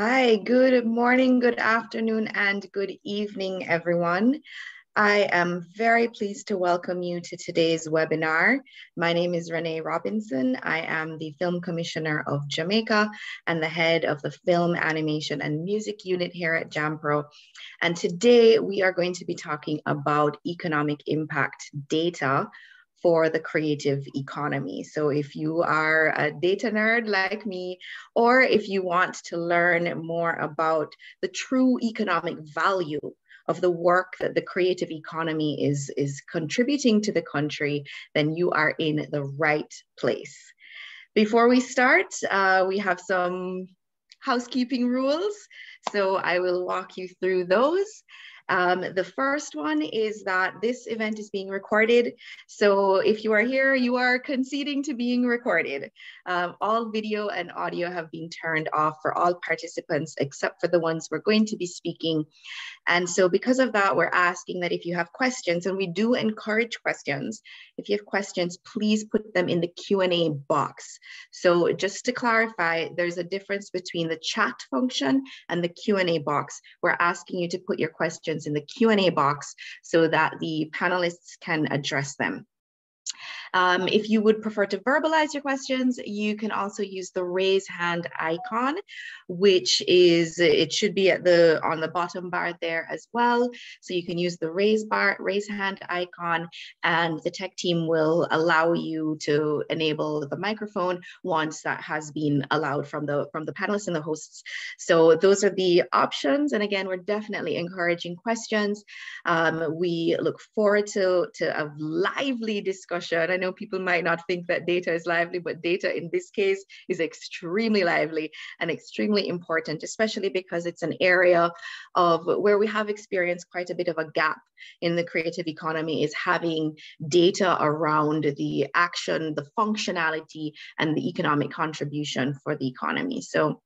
Hi, good morning, good afternoon, and good evening, everyone. I am very pleased to welcome you to today's webinar. My name is Renee Robinson. I am the Film Commissioner of Jamaica and the head of the Film, Animation and Music Unit here at JAMPRO. And today we are going to be talking about economic impact data for the creative economy. So if you are a data nerd like me, or if you want to learn more about the true economic value of the work that the creative economy is, is contributing to the country, then you are in the right place. Before we start, uh, we have some housekeeping rules. So I will walk you through those. Um, the first one is that this event is being recorded. So if you are here, you are conceding to being recorded. Um, all video and audio have been turned off for all participants except for the ones we're going to be speaking. And so because of that, we're asking that if you have questions, and we do encourage questions, if you have questions, please put them in the Q&A box. So just to clarify, there's a difference between the chat function and the Q&A box. We're asking you to put your questions in the Q&A box so that the panelists can address them. Um, if you would prefer to verbalize your questions, you can also use the raise hand icon, which is, it should be at the, on the bottom bar there as well. So you can use the raise bar, raise hand icon, and the tech team will allow you to enable the microphone once that has been allowed from the, from the panelists and the hosts. So those are the options. And again, we're definitely encouraging questions. Um, we look forward to, to a lively discussion. I know people might not think that data is lively, but data in this case is extremely lively and extremely important, especially because it's an area of where we have experienced quite a bit of a gap in the creative economy is having data around the action, the functionality, and the economic contribution for the economy. So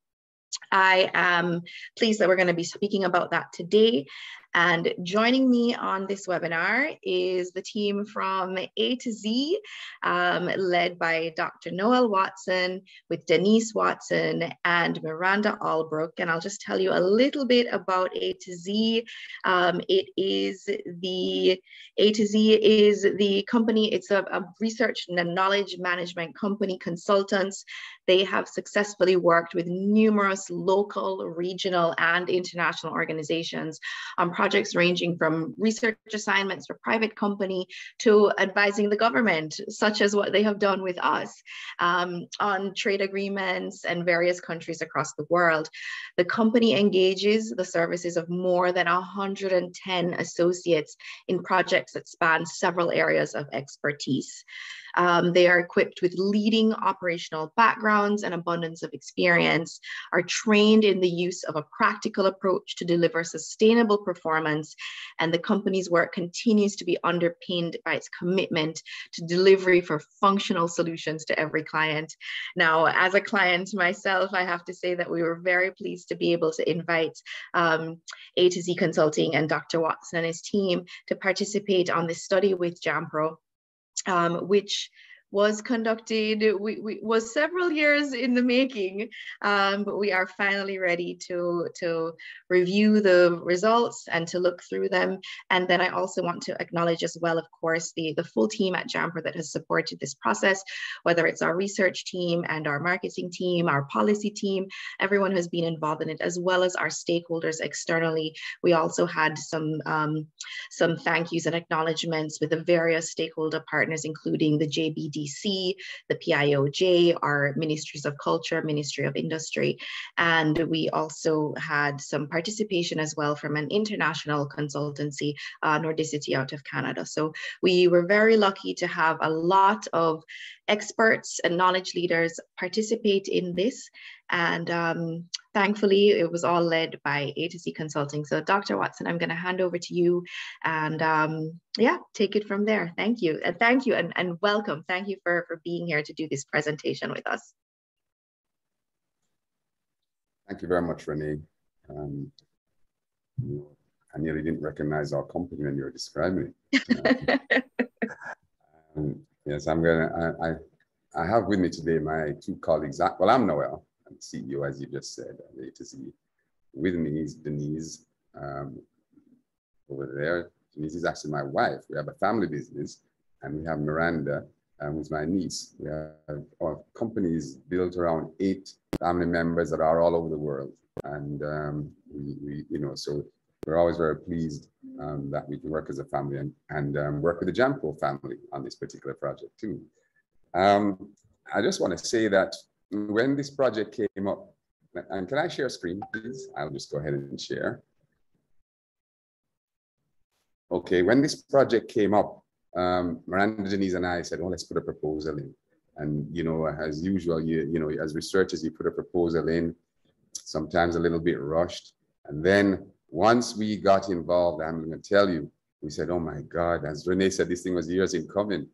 I am pleased that we're going to be speaking about that today. And joining me on this webinar is the team from A to Z, um, led by Dr. Noel Watson with Denise Watson and Miranda Albrook. And I'll just tell you a little bit about A to Z. Um, it is the, A to Z is the company, it's a, a research and knowledge management company, consultants. They have successfully worked with numerous local, regional, and international organizations on projects ranging from research assignments for private company to advising the government, such as what they have done with us um, on trade agreements and various countries across the world. The company engages the services of more than 110 associates in projects that span several areas of expertise. Um, they are equipped with leading operational backgrounds and abundance of experience, are trained in the use of a practical approach to deliver sustainable performance, and the company's work continues to be underpinned by its commitment to delivery for functional solutions to every client. Now, as a client myself, I have to say that we were very pleased to be able to invite um, A to Z Consulting and Dr. Watson and his team to participate on this study with JAMPRO um, which was conducted, we, we, was several years in the making, um, but we are finally ready to, to review the results and to look through them. And then I also want to acknowledge as well, of course, the, the full team at JAMPRO that has supported this process, whether it's our research team and our marketing team, our policy team, everyone who's been involved in it, as well as our stakeholders externally. We also had some, um, some thank yous and acknowledgements with the various stakeholder partners, including the JBD the PIOJ, our Ministries of Culture, Ministry of Industry, and we also had some participation as well from an international consultancy, uh, Nordicity out of Canada. So we were very lucky to have a lot of experts and knowledge leaders participate in this. And um, thankfully, it was all led by A to Z Consulting. So, Dr. Watson, I'm going to hand over to you and um, yeah, take it from there. Thank you. And thank you and, and welcome. Thank you for, for being here to do this presentation with us. Thank you very much, Renee. Um, I nearly didn't recognize our company when you were describing it. um, yes, I'm gonna. I, I, I have with me today my two colleagues. Well, I'm Noel, CEO, as you just said, A to Z. With me is Denise um, over there. Denise is actually my wife. We have a family business, and we have Miranda, um, who's my niece. We have our companies built around eight family members that are all over the world, and um, we, we, you know, so we're always very pleased um, that we can work as a family and, and um, work with the JAMPRO family on this particular project too. Um, I just want to say that when this project came up, and can I share a screen, please? I'll just go ahead and share. Okay, when this project came up, um, Miranda Denise and I said, oh, let's put a proposal in. And, you know, as usual, you, you know, as researchers, you put a proposal in, sometimes a little bit rushed. And then once we got involved, I'm going to tell you, we said, oh my God, as Renee said, this thing was years in coming.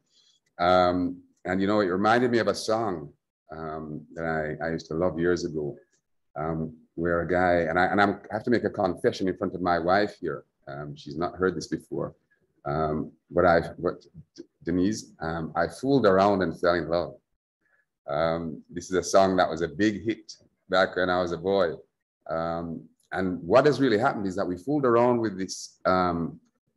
Um, and, you know, it reminded me of a song um, that I, I used to love years ago, um, where a guy, and, I, and I'm, I have to make a confession in front of my wife here. Um, she's not heard this before. Um, but I, but Denise, um, I fooled around and fell in love. Um, this is a song that was a big hit back when I was a boy. And what has really happened is that we fooled around with this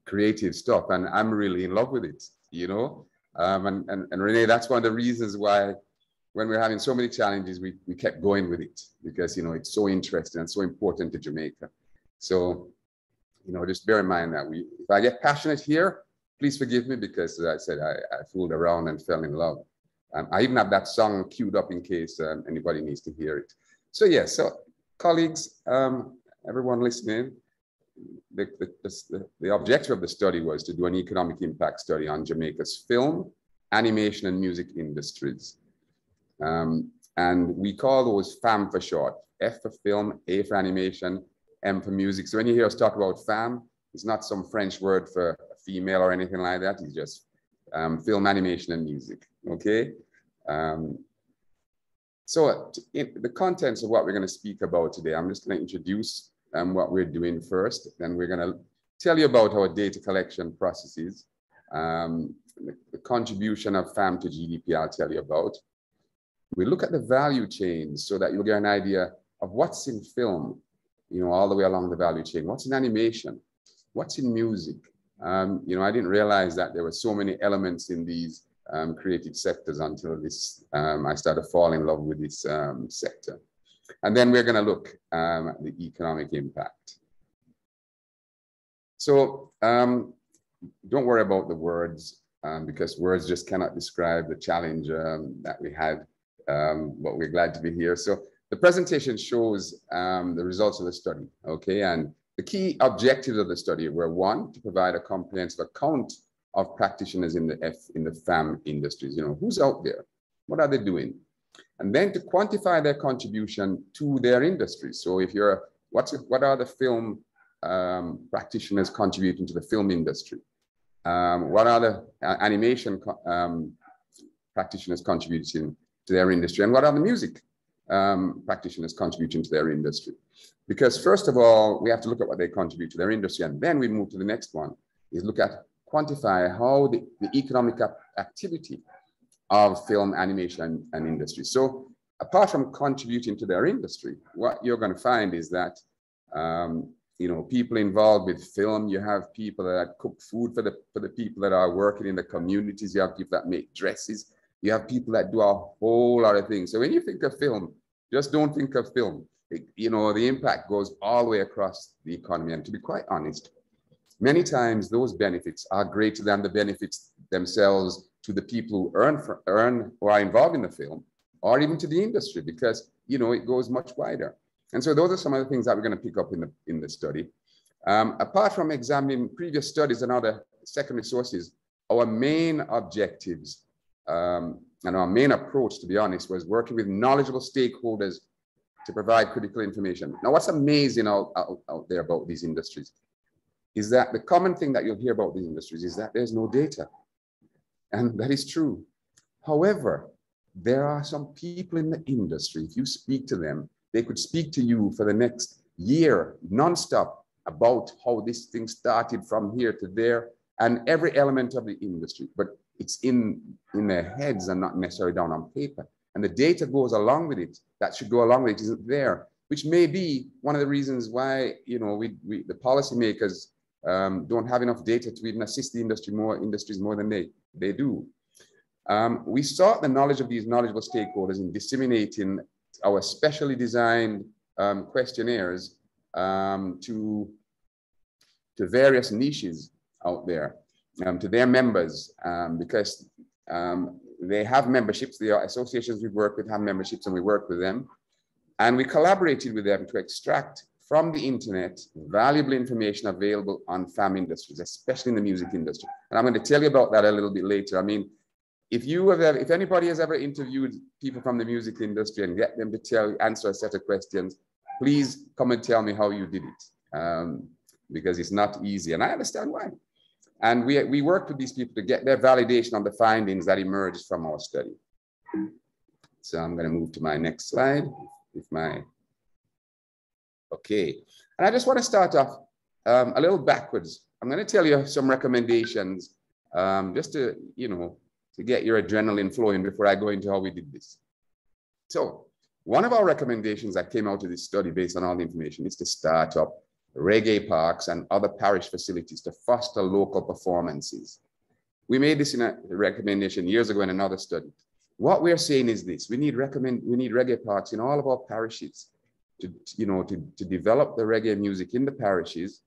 creative stuff, and I'm really in love with it, you know. And, and, and Renee, that's one of the reasons why when we're having so many challenges, we, we kept going with it because, you know, it's so interesting and so important to Jamaica. So, you know, just bear in mind that we, if I get passionate here, please forgive me because as I said, I, I fooled around and fell in love. Um, I even have that song queued up in case um, anybody needs to hear it. So yeah, so colleagues, um, everyone listening, the, the, the, the, objective of the study was to do an economic impact study on Jamaica's film, animation, and music industries. Um, and we call those FAM for short, F for film, A for animation, M for music. So when you hear us talk about FAM, it's not some French word for female or anything like that. It's just um, film, animation, and music, okay? Um, so the contents of what we're going to speak about today, I'm just going to introduce um, what we're doing first. Then we're going to tell you about our data collection processes, um, the, the, contribution of FAM to GDP I'll tell you about. We look at the value chains so that you'll get an idea of what's in film, you know, all the way along the value chain. What's in animation? What's in music? Um, you know, I didn't realize that there were so many elements in these um, creative sectors until this, um, I started falling in love with this um, sector. And then we're going to look um, at the economic impact. So um, don't worry about the words because words just cannot describe the challenge that we had, um, but we're glad to be here. So the presentation shows um, the results of the study, okay? And the key objectives of the study were one, to provide a comprehensive account of practitioners in the F, in the FAM industries. You know, who's out there? What are they doing? and then to quantify their contribution to their industry. So if you're, what's, what are the film um, practitioners contributing to the film industry? Um, what are the uh, animation um, practitioners contributing to their industry? And what are the music um, practitioners contributing to their industry? Because first of all, we have to look at what they contribute to their industry. And then we move to the next one, is look at quantify how the, the economic activity of film animation and industry. So apart from contributing to their industry, what you're going to find is that, um, you know, people involved with film, you have people that cook food for the, for the people that are working in the communities, you have people that make dresses, you have people that do a whole lot of things. So when you think of film, just don't think of film. It, you know, the impact goes all the way across the economy. And to be quite honest, many times those benefits are greater than the benefits themselves to the people who earn, for, earn or are involved in the film, or even to the industry, because you know it goes much wider. And so those are some of the things that we're going to pick up in the in the study. Um, apart from examining previous studies and other secondary sources, our main objectives um, and our main approach, to be honest, was working with knowledgeable stakeholders to provide critical information. Now, what's amazing out, out, out there about these industries is that the common thing that you'll hear about these industries is that there's no data. And that is true. However, there are some people in the industry, if you speak to them, they could speak to you for the next year nonstop about how this thing started from here to there and every element of the industry. But it's in, in their heads and not necessarily down on paper. and the data goes along with it, that should go along with it, isn't there, which may be one of the reasons why, you know, we, we the policymakers um, don't have enough data to even assist the industry more, industries more than they, they do. Um, we sought the knowledge of these knowledgeable stakeholders in disseminating our specially designed um, questionnaires um, to, to various niches out there, um, to their members, um, because um, they have memberships. The associations we work with have memberships and we work with them. And we collaborated with them to extract from the internet valuable information available on FAM industries, especially in the music industry. And I'm going to tell you about that a little bit later. I mean, if you have ever, if anybody has ever interviewed people from the music industry and get them to tell answer a set of questions, please come and tell me how you did it. Um, because it's not easy. And I understand why. And we, we worked with these people to get their validation on the findings that emerged from our study. So I'm going to move to my next slide with my, okay. And I just want to start off um, a little backwards. I'm going to tell you some recommendations um, just to, you know, to get your adrenaline flowing before I go into how we did this. So one of our recommendations that came out of this study based on all the information is to start up reggae parks and other parish facilities to foster local performances. We made this in a recommendation years ago in another study. What we're saying is this, we need recommend, we need reggae parks in all of our parishes to, you know, to, to develop the reggae music in the parishes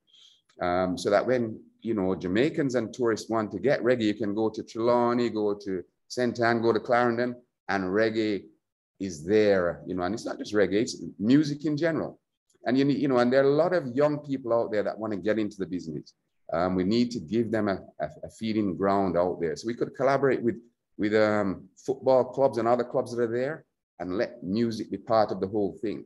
um, so that when, you know, Jamaicans and tourists want to get reggae, you can go to Trelawny, go to St. Ann, go to Clarendon, and reggae is there, you know, and it's not just reggae, it's music in general. And you, you know, and there are a lot of young people out there that want to get into the business. Um, we need to give them a, a, a, feeding ground out there. So we could collaborate with, with um, football clubs and other clubs that are there and let music be part of the whole thing.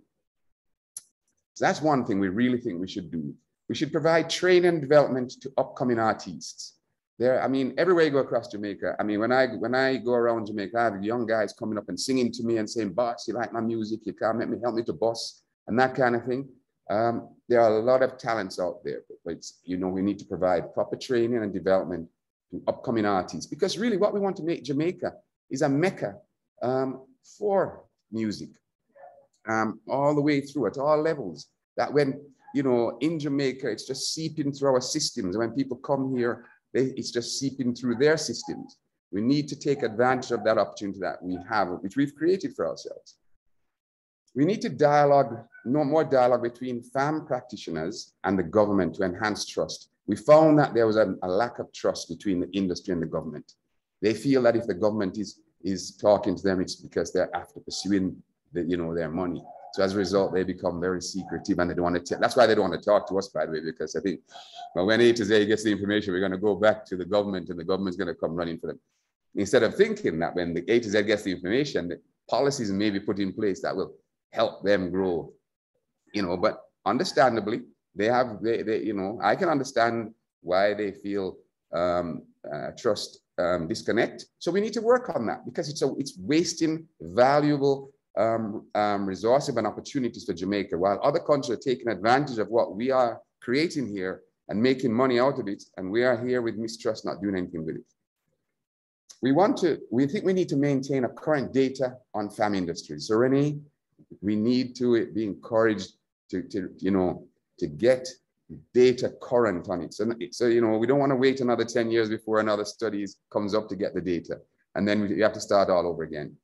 So that's one thing we really think we should do. We should provide training and development to upcoming artists. There, I mean, everywhere you go across Jamaica, I mean, when I when I go around Jamaica, I have young guys coming up and singing to me and saying, "Boss, you like my music? You can let me help me to boss." And that kind of thing. Um, there are a lot of talents out there, but you know, we need to provide proper training and development to upcoming artists because really what we want to make Jamaica is a mecca um, for music um, all the way through at all levels. That when, you know, in Jamaica, it's just seeping through our systems. When people come here, they, it's just seeping through their systems. We need to take advantage of that opportunity that we have, which we've created for ourselves. We need to dialogue, no more dialogue between FAM practitioners and the government to enhance trust. We found that there was a, a lack of trust between the industry and the government. They feel that if the government is, is talking to them, it's because they're after pursuing the, you know, their money. So as a result, they become very secretive and they don't want to. That's why they don't want to talk to us, by the way, because I think well, when A to Z gets the information, we're going to go back to the government and the government's going to come running for them. Instead of thinking that when the A to Z gets the information, the policies may be put in place that will help them grow, you know, but understandably, they have, they, they you know, I can understand why they feel um, uh, trust um, disconnect. So we need to work on that because it's, a, it's wasting valuable um, um, resources and opportunities for Jamaica while other countries are taking advantage of what we are creating here and making money out of it. And we are here with mistrust, not doing anything with it. We want to, we think we need to maintain a current data on FAM industries. So Renee, we need to be encouraged to, to you know, to get data current on it. So, so, you know, we don't want to wait another 10 years before another study comes up to get the data. And then we have to start all over again.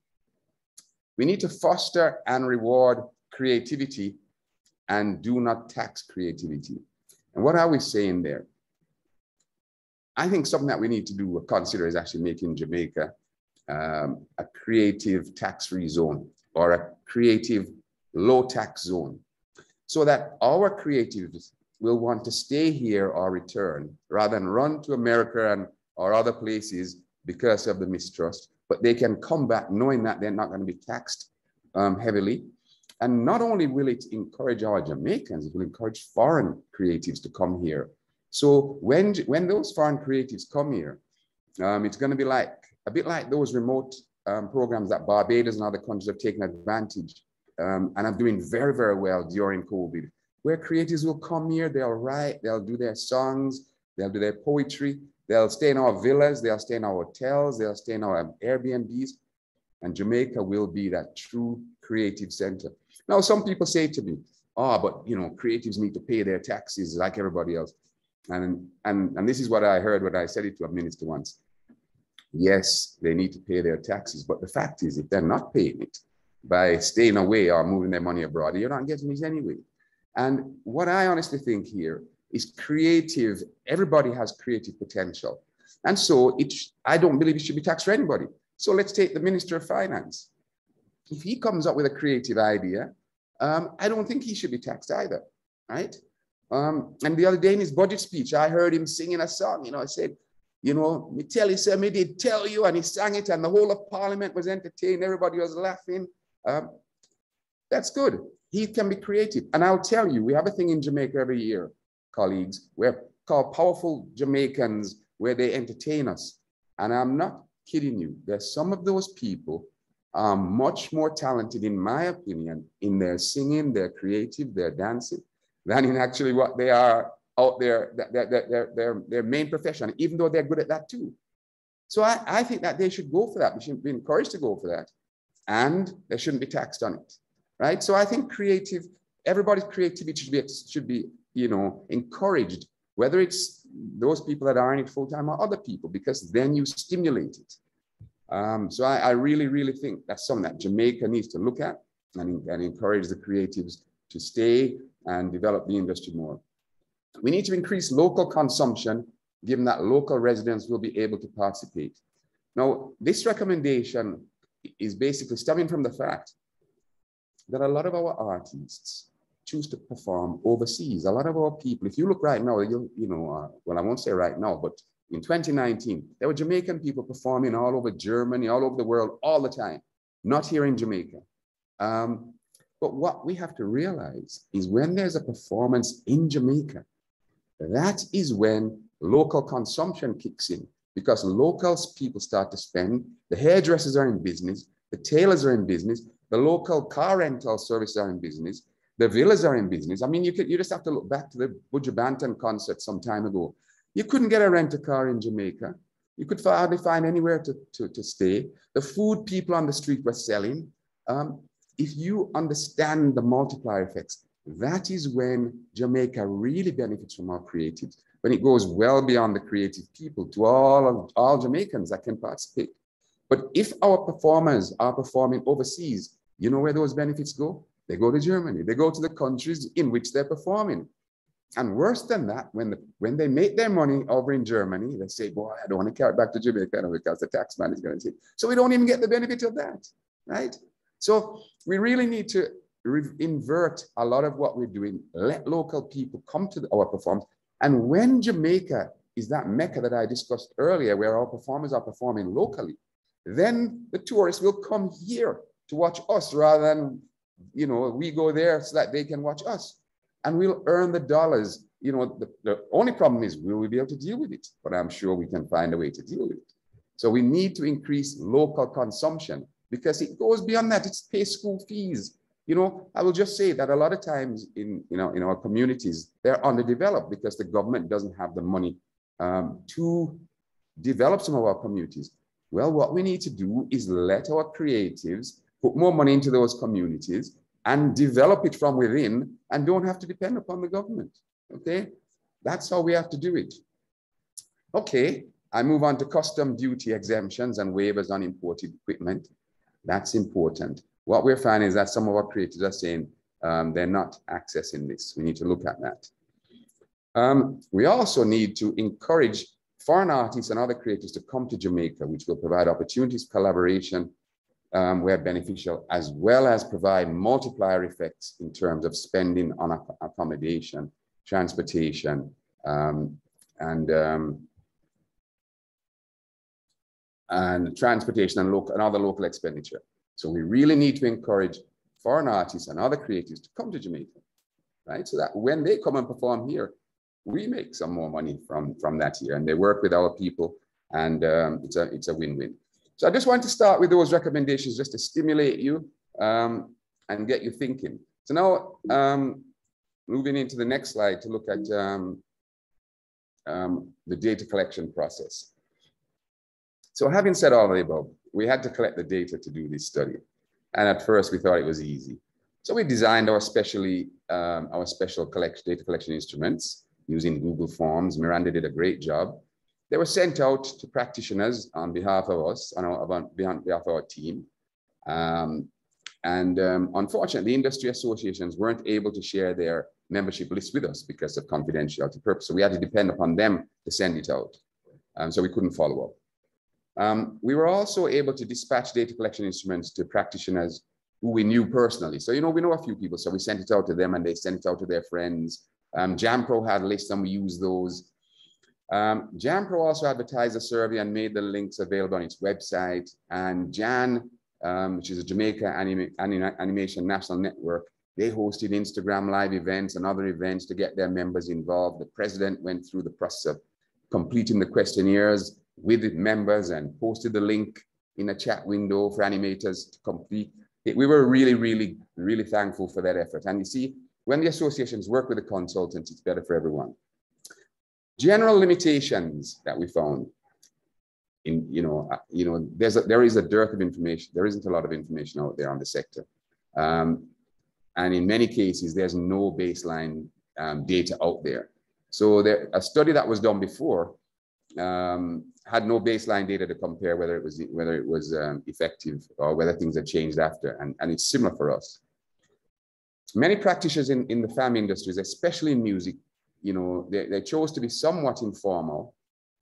We need to foster and reward creativity and do not tax creativity. And what are we saying there? I think something that we need to do consider is actually making Jamaica um, a creative tax-free zone or a creative low tax zone so that our creatives will want to stay here or return rather than run to America and or other places because of the mistrust, but they can come back knowing that they're not going to be taxed um, heavily. And not only will it encourage our Jamaicans, it will encourage foreign creatives to come here. So when, when those foreign creatives come here, um, it's going to be like a bit like those remote um, programs that Barbados and other countries have taken advantage um, and are doing very, very well during COVID, where creatives will come here, they'll write, they'll do their songs, they'll do their poetry, they'll stay in our villas, they'll stay in our hotels, they'll stay in our Airbnbs. And Jamaica will be that true creative center. Now, some people say to me, oh, but you know, creatives need to pay their taxes like everybody else. And, and, and this is what I heard when I said it to a minister once. Yes, they need to pay their taxes, but the fact is, if they're not paying it by staying away or moving their money abroad, you're not getting it anyway. And what I honestly think here is creative. Everybody has creative potential. And so it, I don't believe it should be taxed for anybody. So let's take the Minister of Finance. If he comes up with a creative idea, um, I don't think he should be taxed either, right? Um, and the other day in his budget speech, I heard him singing a song. You know, I said, you know, me tell you, sir, me did tell you, and he sang it, and the whole of Parliament was entertained. Everybody was laughing. Um, that's good. He can be creative. And I'll tell you, we have a thing in Jamaica every year, colleagues, where called Powerful Jamaicans, where they entertain us. And I'm not kidding you. There's some of those people are much more talented, in my opinion, in their singing, their creative, their dancing, than in actually what they are out there, their, their, their, their main profession, even though they're good at that too. So I, I think that they should go for that. We should be encouraged to go for that. And they shouldn't be taxed on it right? So I think creative, everybody's creativity should be, should be, you know, encouraged, whether it's those people that are in it full time or other people, because then you stimulate it. Um, so I, I, really, really think that's something that Jamaica needs to look at and, and encourage the creatives to stay and develop the industry more. We need to increase local consumption, given that local residents will be able to participate. Now, this recommendation is basically stemming from the fact that a lot of our artists choose to perform overseas. A lot of our people, if you look right now, you, you know, uh, well, I won't say right now, but in 2019, there were Jamaican people performing all over Germany, all over the world, all the time, not here in Jamaica. Um, but what we have to realize is when there's a performance in Jamaica, that is when local consumption kicks in because local people start to spend. The hairdressers are in business, the tailors are in business, the local car rental services are in business. The villas are in business. I mean, you could you just have to look back to the Buju Banton concert some time ago. You couldn't get a rent a car in Jamaica. You could hardly find anywhere to, to, to stay. The food people on the street were selling. Um, if you understand the multiplier effects, that is when Jamaica really benefits from our creatives, when it goes well beyond the creative people to all of all Jamaicans that can participate. But if our performers are performing overseas, you know where those benefits go? They go to Germany. They go to the countries in which they're performing. And worse than that, when, the, when they make their money over in Germany, they say, boy, I don't want to carry it back to Jamaica because the tax man is going to say. So we don't even get the benefit of that, right? So we really need to invert a lot of what we're doing. Let local people come to our performance. And when Jamaica is that mecca that I discussed earlier, where our performers are performing locally, then the tourists will come here to watch us rather than, you know, we go there so that they can watch us. And we'll earn the dollars. You know, the, the only problem is will we be able to deal with it? But I'm sure we can find a way to deal with it. So we need to increase local consumption because it goes beyond that. It's pay school fees. You know, I will just say that a lot of times in, you know, in our communities, they're underdeveloped because the government doesn't have the money um, to develop some of our communities. Well, what we need to do is let our creatives put more money into those communities and develop it from within and don't have to depend upon the government. Okay, that's how we have to do it. Okay, I move on to custom duty exemptions and waivers on imported equipment. That's important. What we're finding is that some of our creators are saying um, they're not accessing this. We need to look at that. Um, we also need to encourage foreign artists and other creators to come to Jamaica, which will provide opportunities collaboration um, where beneficial, as well as provide multiplier effects in terms of spending on accommodation, transportation, um, and um, and transportation and, local, and other local expenditure. So we really need to encourage foreign artists and other creatives to come to Jamaica, right? So that when they come and perform here, we make some more money from, from that here and they work with our people and um, it's a, it's a win-win. So I just want to start with those recommendations just to stimulate you um, and get you thinking. So now um, moving into the next slide to look at um, um, the data collection process. So having said all of the above, we had to collect the data to do this study. And at first we thought it was easy. So we designed our specially, um, our special data collection instruments using Google Forms. Miranda did a great job. They were sent out to practitioners on behalf of us, on, our, on behalf of our team. Um, and um, unfortunately, industry associations weren't able to share their membership list with us because of confidentiality purpose. So we had to depend upon them to send it out. Um, so we couldn't follow up. Um, we were also able to dispatch data collection instruments to practitioners who we knew personally. So, you know, we know a few people, so we sent it out to them and they sent it out to their friends. Um, JAMPRO had lists and we used those. Um, JAMPRO also advertised a survey and made the links available on its website. And JAN, um, which is a Jamaica Anima Animation National Network, they hosted Instagram live events and other events to get their members involved. The president went through the process of completing the questionnaires with members and posted the link in a chat window for animators to complete. It, we were really, really, really thankful for that effort. And you see, when the associations work with the consultants, it's better for everyone. General limitations that we found in, you know, uh, you know, there's a, there is a dearth of information. There isn't a lot of information out there on the sector. Um, and in many cases, there's no baseline um, data out there. So there, a study that was done before um, had no baseline data to compare whether it was whether it was um, effective or whether things had changed after, and, and it's similar for us. Many practitioners in, in the FAM industries, especially in music, you know, they, they chose to be somewhat informal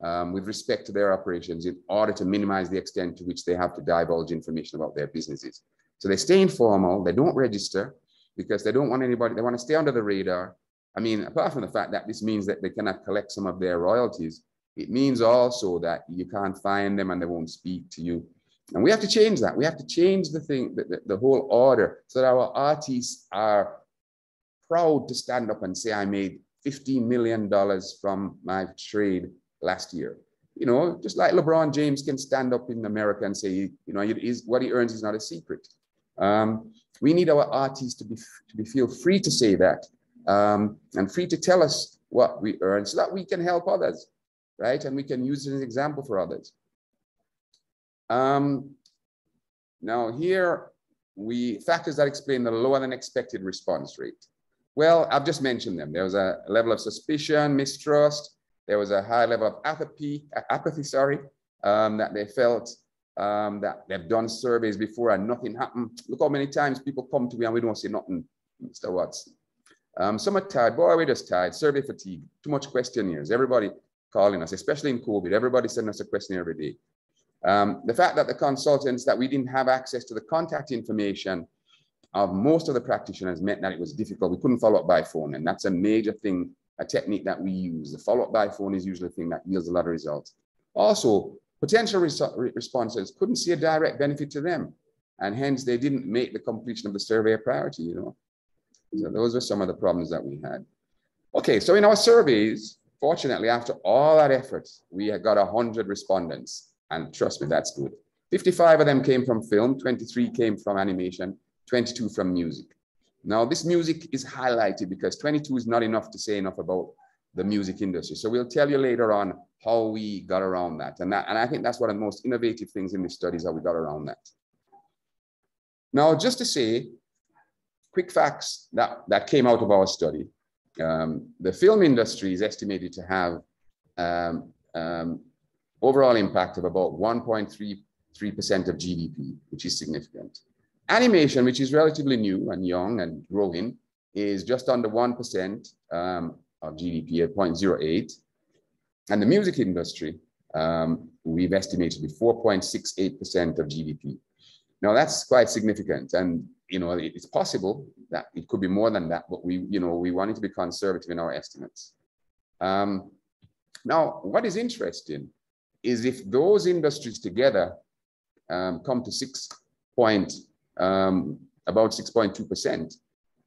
um, with respect to their operations in order to minimize the extent to which they have to divulge information about their businesses. So they stay informal, they don't register because they don't want anybody, they want to stay under the radar. I mean, apart from the fact that this means that they cannot collect some of their royalties, it means also that you can't find them and they won't speak to you. And we have to change that. We have to change the thing, the, the, the whole order, so that our artists are proud to stand up and say, I made $15 million from my trade last year. You know, just like LeBron James can stand up in America and say, you know, is, what he earns is not a secret. Um, we need our artists to be, to be feel free to say that um, and free to tell us what we earn so that we can help others right? And we can use it as an example for others. Um, now here, we factors that explain the lower than expected response rate. Well, I've just mentioned them. There was a level of suspicion, mistrust. There was a high level of apathy, apathy, sorry, um, that they felt um, that they've done surveys before and nothing happened. Look how many times people come to me and we don't say nothing, Mr. Watson. Um, some are tired. Boy, we're just tired. Survey fatigue. Too much questionnaires. Everybody calling us, especially in COVID. Everybody sending us a question every day. Um, the fact that the consultants, that we didn't have access to the contact information of most of the practitioners meant that it was difficult. We couldn't follow up by phone. And that's a major thing, a technique that we use. The follow up by phone is usually a thing that yields a lot of results. Also, potential res responses couldn't see a direct benefit to them. And hence they didn't make the completion of the survey a priority, you know. So those were some of the problems that we had. Okay, so in our surveys, Fortunately, after all that effort, we got 100 respondents. And trust me, that's good. 55 of them came from film, 23 came from animation, 22 from music. Now, this music is highlighted because 22 is not enough to say enough about the music industry. So we'll tell you later on how we got around that. And, that, and I think that's one of the most innovative things in this study is how we got around that. Now, just to say, quick facts that, that came out of our study. Um, the film industry is estimated to have um, um, overall impact of about 1.33% of GDP, which is significant. Animation, which is relatively new and young and growing, is just under 1% um, of GDP at 0.08. And the music industry, um, we've estimated to 4.68% of GDP. Now that's quite significant. And you know, it's possible that it could be more than that, but we, you know, we wanted to be conservative in our estimates. Um, now, what is interesting is if those industries together um, come to six point, um, about 6.2%,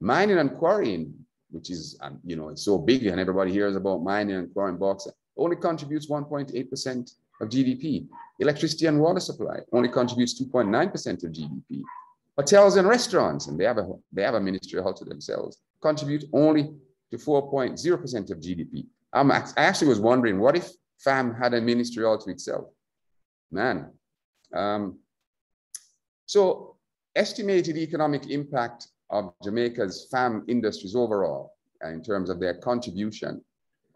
mining and quarrying, which is, um, you know, it's so big and everybody hears about mining and quarrying bauxite, only contributes 1.8% of GDP. Electricity and water supply only contributes 2.9% of GDP. Hotels and restaurants, and they have a, they have a ministry all to themselves, contribute only to 4.0% of GDP. I'm, I actually was wondering, what if FAM had a ministry all to itself? man. Um, so estimated economic impact of Jamaica's FAM industries overall, uh, in terms of their contribution,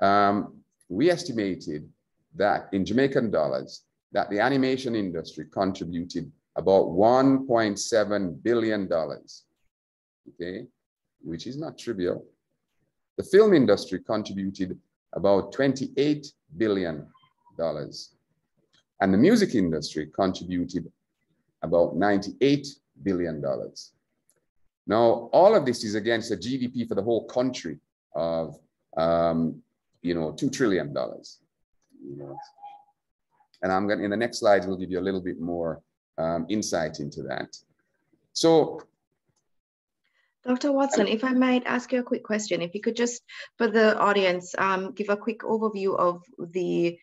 um, we estimated that in Jamaican dollars, that the animation industry contributed about $1.7 billion, okay, which is not trivial. The film industry contributed about $28 billion. And the music industry contributed about $98 billion. Now, all of this is against a GDP for the whole country of, um, you know, $2 trillion. You know. And I'm going to, in the next slides, we'll give you a little bit more um, insight into that. So Dr. Watson, if I might ask you a quick question, if you could just, for the audience, um, give a quick overview of the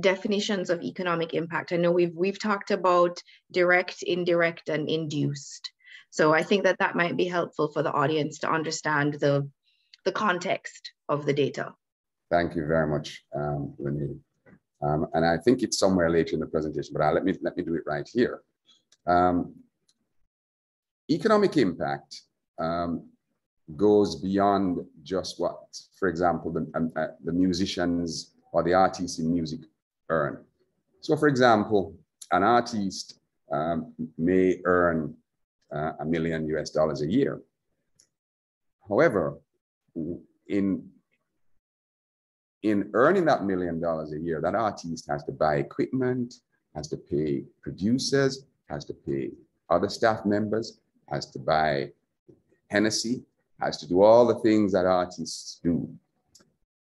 definitions of economic impact. I know we've we've talked about direct, indirect, and induced. So I think that that might be helpful for the audience to understand the the context of the data. Thank you very much, um, Renee. Um, and I think it's somewhere later in the presentation, but I'll, let me let me do it right here. Um, economic impact um, goes beyond just what, for example, the, um, uh, the musicians or the artists in music earn. So for example, an artist um, may earn uh, a million US dollars a year. However, in, in earning that million dollars a year, that artist has to buy equipment, has to pay producers, has to pay other staff members, has to buy Hennessy, has to do all the things that artists do.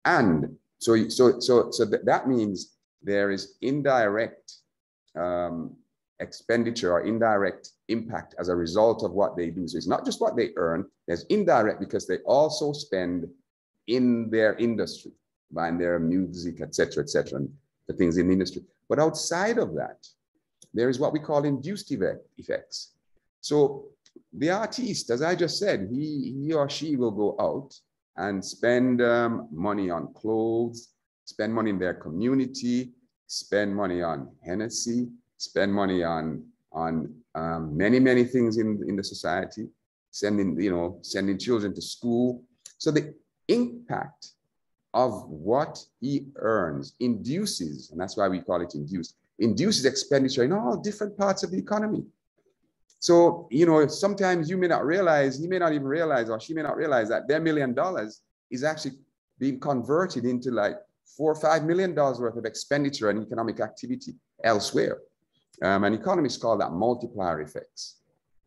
And so, so, so, so that, means there is indirect um, expenditure or indirect impact as a result of what they do. So it's not just what they earn, there's indirect because they also spend in their industry, buying their music, etc., etc., and the things in the industry. But outside of that, there is what we call induced effects. So the artist, as I just said, he, he or she will go out and spend um, money on clothes, spend money in their community, spend money on Hennessy, spend money on, on um, many, many things in, in the society, sending, you know, sending children to school. So the impact of what he earns induces, and that's why we call it induced, induces expenditure in all different parts of the economy. So, you know, sometimes you may not realize, he may not even realize, or she may not realize that their million dollars is actually being converted into like four or five million dollars worth of expenditure and economic activity elsewhere. Um, and economists call that multiplier effects.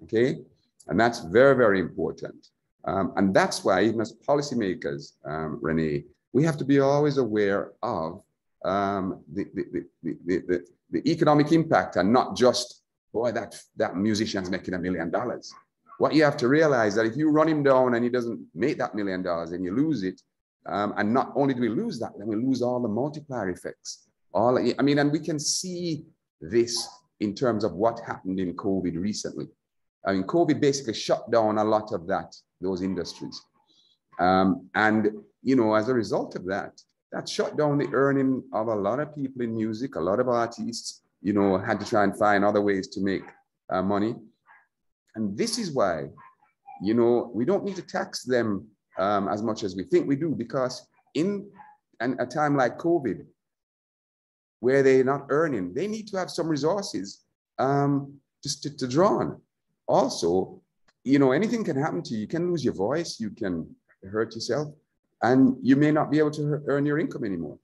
Okay. And that's very, very important. Um, and that's why, even as policymakers, um, Renee, we have to be always aware of um, the, the, the, the, the economic impact and not just, boy, that, that musician's making a million dollars. What you have to realize that if you run him down and he doesn't make that million dollars and you lose it, um, and not only do we lose that, then we lose all the multiplier effects. All I mean, and we can see this in terms of what happened in COVID recently. I mean, COVID basically shut down a lot of that, those industries. Um, and, you know, as a result of that, that shut down the earning of a lot of people in music, a lot of artists, you know, had to try and find other ways to make uh, money. And this is why, you know, we don't need to tax them um, as much as we think we do, because in an, a time like COVID, where they're not earning, they need to have some resources um, just to, to draw on. Also, you know, anything can happen to you. You can lose your voice, you can hurt yourself, and you may not be able to earn your income anymore.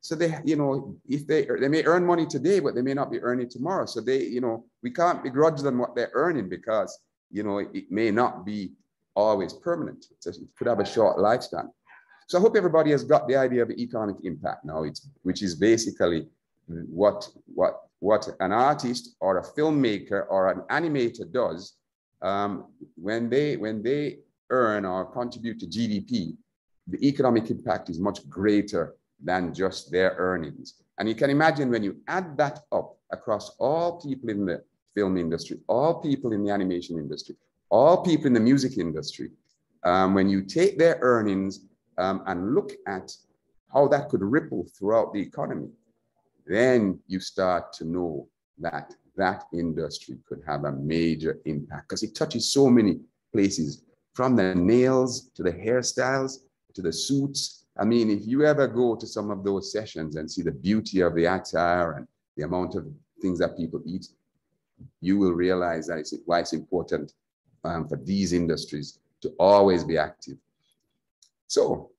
So they, you know, if they they may earn money today, but they may not be earning tomorrow. So they, you know, we can't begrudge them what they're earning because you know it may not be always permanent. it could have a short lifespan. So I hope everybody has got the idea of economic impact now, it's, which is basically what, what, what an artist or a filmmaker or an animator does um, when, they, when they earn or contribute to GDP, the economic impact is much greater than just their earnings. And you can imagine when you add that up across all people in the film industry, all people in the animation industry, all people in the music industry, um, when you take their earnings um, and look at how that could ripple throughout the economy, then you start to know that that industry could have a major impact because it touches so many places from the nails to the hairstyles to the suits. I mean, if you ever go to some of those sessions and see the beauty of the attire and the amount of things that people eat, you will realize that it's why it's important um, for these industries to always be active. So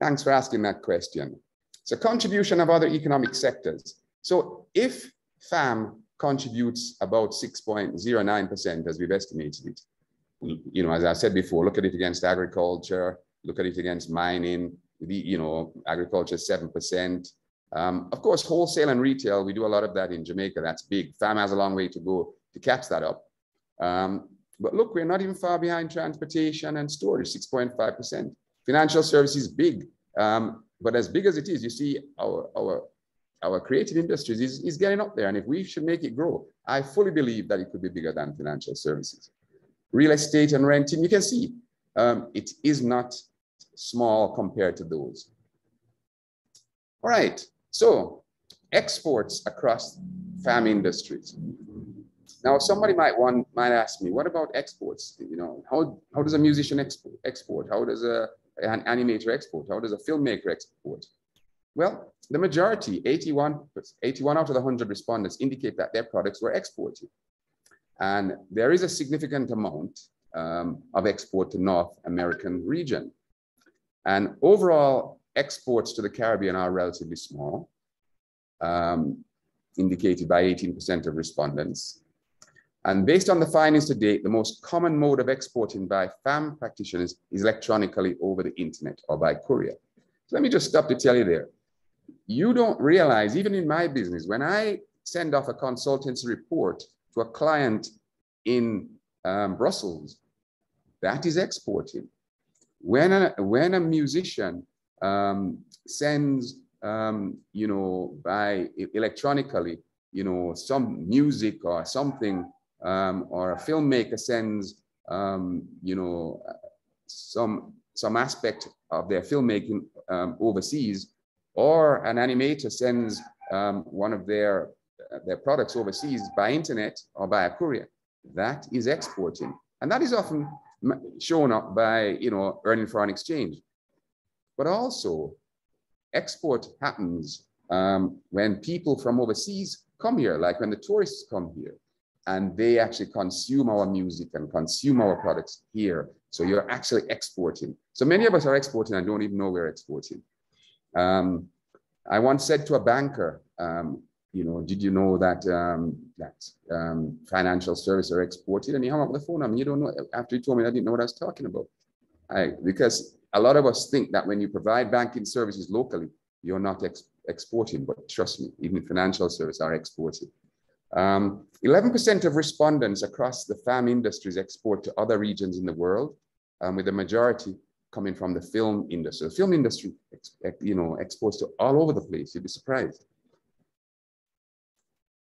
thanks for asking that question. So contribution of other economic sectors. So if FAM contributes about 6.09% as we've estimated it, you know, as I said before, look at it against agriculture, look at it against mining, the, you know, agriculture 7%. Um, of course, wholesale and retail, we do a lot of that in Jamaica. That's big. FAM has a long way to go to catch that up. Um, but look, we're not even far behind transportation and storage, 6.5%. Financial services, big. Um, but as big as it is, you see our, our, our creative industries is, is getting up there. And if we should make it grow, I fully believe that it could be bigger than financial services. Real estate and renting, you can see um, it is not small compared to those. All right, so exports across FAM industries. Now, somebody might want might ask me, what about exports? You know, how, how does a musician export? export? How does a, an animator export? How does a filmmaker export? Well, the majority, 81, 81 out of the 100 respondents indicate that their products were exported. And there is a significant amount um, of export to North American region. And overall exports to the Caribbean are relatively small, um, indicated by 18% of respondents. And based on the findings to date, the most common mode of exporting by FAM practitioners is electronically over the internet or by courier. So let me just stop to tell you there. You don't realize, even in my business, when I send off a consultancy report to a client in um, Brussels, that is exporting. When a, when a musician um, sends, um, you know, by electronically, you know, some music or something, um, or a filmmaker sends, um, you know, some some aspect of their filmmaking um, overseas, or an animator sends um, one of their their products overseas by internet or by a courier, that is exporting, and that is often shown up by you know earning foreign exchange. But also, export happens um, when people from overseas come here, like when the tourists come here, and they actually consume our music and consume our products here. So you're actually exporting. So many of us are exporting and don't even know we're exporting. Um, I once said to a banker, um, you know, did you know that um, that um, financial services are exported? And he hung up the phone. I mean, you don't know. After he told me, I didn't know what I was talking about. I, because a lot of us think that when you provide banking services locally, you're not ex exporting. But trust me, even financial services are exported. 11% um, of respondents across the FAM industries export to other regions in the world, um, with the majority coming from the film industry. The film industry, you know, exports to all over the place. You'd be surprised.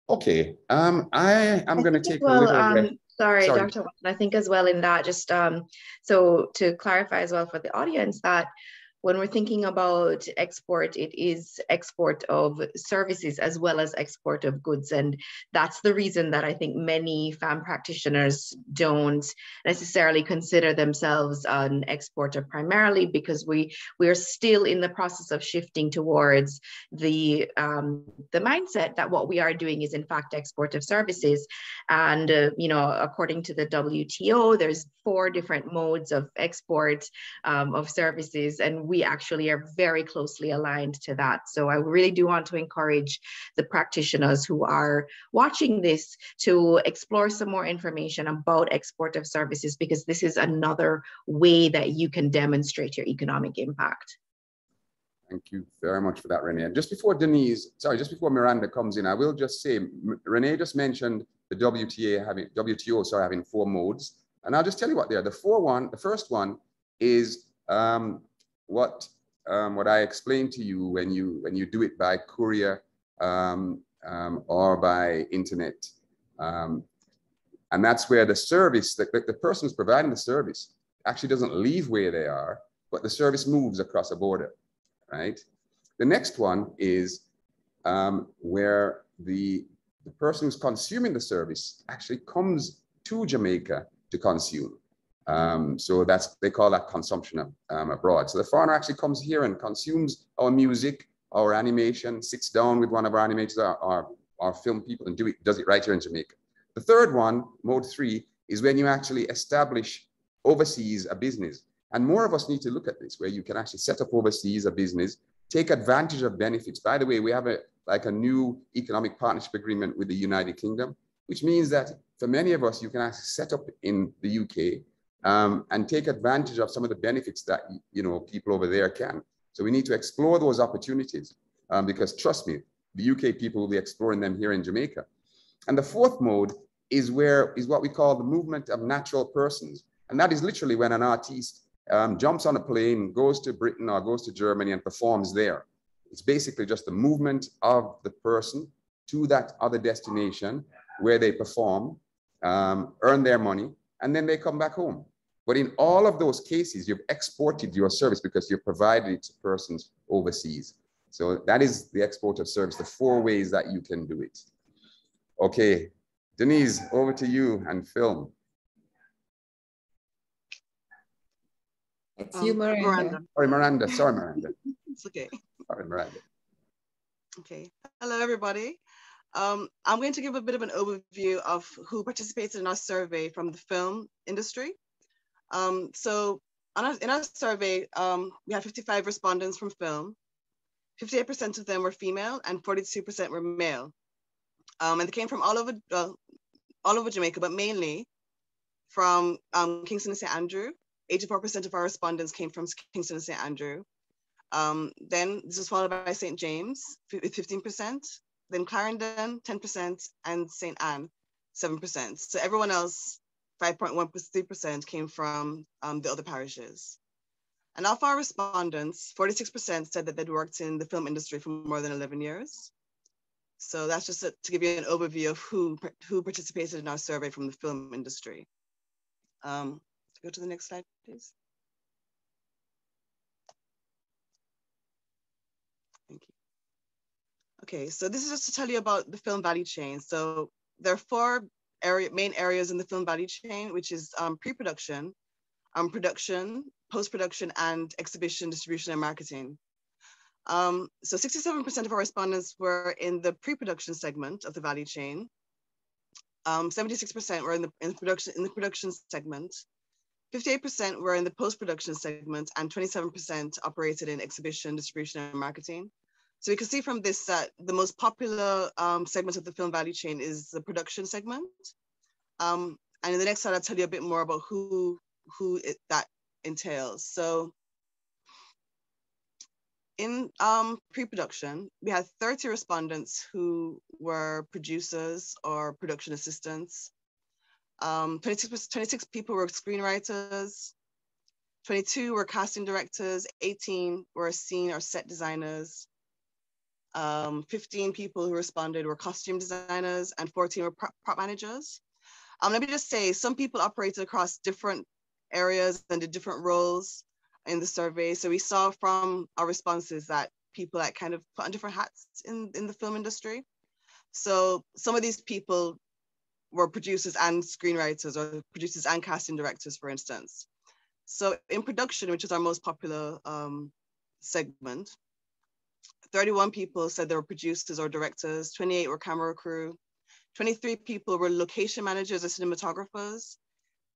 Okay, um, I am going to take well, a little um, sorry, sorry, Dr. Watson, I think as well in that, just um, so to clarify as well for the audience that when we're thinking about export, it is export of services as well as export of goods. And that's the reason that I think many FAM practitioners don't necessarily consider themselves an exporter primarily because we, we are still in the process of shifting towards the, um, the mindset that what we are doing is in fact export of services. And, uh, you know, according to the WTO, there's four different modes of export um, of services. And we actually are very closely aligned to that. So I really do want to encourage the practitioners who are watching this to explore some more information about export of services because this is another way that you can demonstrate your economic impact. Thank you very much for that, Renee. And just before Denise, sorry, just before Miranda comes in, I will just say, Renee just mentioned the WTA having, WTO, sorry, having four modes. And I'll just tell you what they are. The four one, the first one is um, what um, what I explained to you when you when you do it by courier um, um, or by internet. Um, and that's where the service, the, the person who's providing the service actually doesn't leave where they are, but the service moves across a border, right? The next one is um, where the, the person who's consuming the service actually comes to Jamaica to consume. Um, so that's they call that consumption um, abroad. So the foreigner actually comes here and consumes our music, our animation, sits down with one of our animators, our, our, our film people, and do it, does it right here in Jamaica. The third one, mode three, is when you actually establish overseas a business. And more of us need to look at this, where you can actually set up overseas a business, take advantage of benefits. By the way, we have a like a new economic partnership agreement with the United Kingdom, which means that for many of us, you can actually set up in the UK um, and take advantage of some of the benefits that you know people over there can. So we need to explore those opportunities um, because trust me, the UK people will be exploring them here in Jamaica. And the fourth mode is where is what we call the movement of natural persons, and that is literally when an artist um, jumps on a plane, goes to Britain or goes to Germany and performs there. It's basically just the movement of the person to that other destination where they perform, um, earn their money, and then they come back home. But in all of those cases, you've exported your service because you've provided it to persons overseas. So that is the export of service, the four ways that you can do it. Okay, Denise, over to you and film. It's um, you, Miranda. Miranda. Sorry, Miranda. Sorry, Miranda. it's okay. Sorry, Miranda. Okay. Hello, everybody. Um, I'm going to give a bit of an overview of who participated in our survey from the film industry. Um, so our, in our survey, um, we had 55 respondents from film. 58% of them were female and 42% were male. Um, and they came from all over, uh, all over Jamaica, but mainly from um, Kingston and St. Andrew. 84% of our respondents came from Kingston and St. Andrew. Um, then this was followed by St. James with 15%, then Clarendon 10%, and St. Ann 7%. So everyone else 5.13% came from um, the other parishes. And of our respondents, 46% said that they'd worked in the film industry for more than 11 years. So that's just to give you an overview of who, who participated in our survey from the film industry. Um, go to the next slide, please. Thank you. Okay, so this is just to tell you about the film value chain. So there are four area, main areas in the film value chain, which is um, pre-production, um, production, post-production, and exhibition, distribution, and marketing. Um, so 67% of our respondents were in the pre-production segment of the value chain. 76% um, were in the, in the production in the production segment. 58% were in the post-production segment, and 27% operated in exhibition, distribution, and marketing. So we can see from this that the most popular um, segment of the film value chain is the production segment. Um, and in the next slide, I'll tell you a bit more about who, who it, that entails. So in um, pre-production, we had 30 respondents who were producers or production assistants. Um, 26, 26 people were screenwriters, 22 were casting directors, 18 were scene or set designers, um, 15 people who responded were costume designers and 14 were prop, prop managers. Um, let me just say, some people operated across different areas and did different roles in the survey. So we saw from our responses that people that kind of put on different hats in, in the film industry. So some of these people were producers and screenwriters or producers and casting directors, for instance. So in production, which is our most popular um, segment, 31 people said they were producers or directors, 28 were camera crew, 23 people were location managers or cinematographers,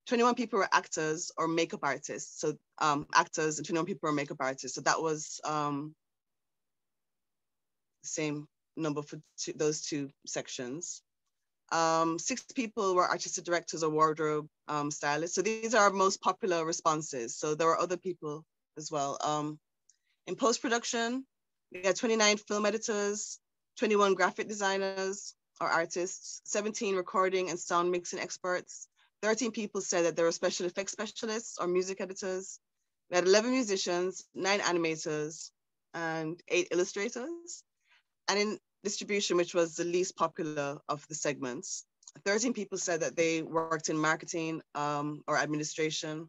21 people were actors or makeup artists. So um, actors and 21 people were makeup artists. So that was um, same number for two, those two sections. Um, six people were artistic directors or wardrobe um, stylists. So these are our most popular responses. So there were other people as well. Um, in post-production, we had 29 film editors, 21 graphic designers or artists, 17 recording and sound mixing experts, 13 people said that they were special effects specialists or music editors. We had 11 musicians, nine animators, and eight illustrators. And in distribution, which was the least popular of the segments, 13 people said that they worked in marketing um, or administration.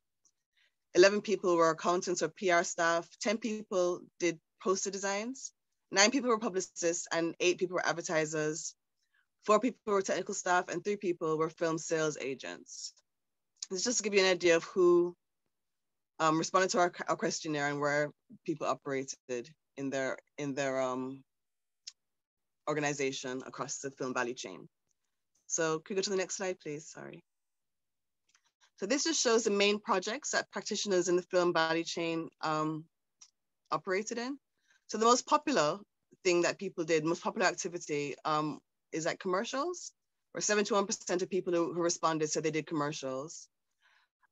11 people were accountants or PR staff. 10 people did poster designs, nine people were publicists and eight people were advertisers. Four people were technical staff and three people were film sales agents. This is just to give you an idea of who um, responded to our, our, questionnaire and where people operated in their in their um, organization across the film value chain. So could we go to the next slide, please? Sorry. So this just shows the main projects that practitioners in the film value chain um, operated in. So the most popular thing that people did, most popular activity um, is like commercials, where 71% of people who, who, responded said they did commercials.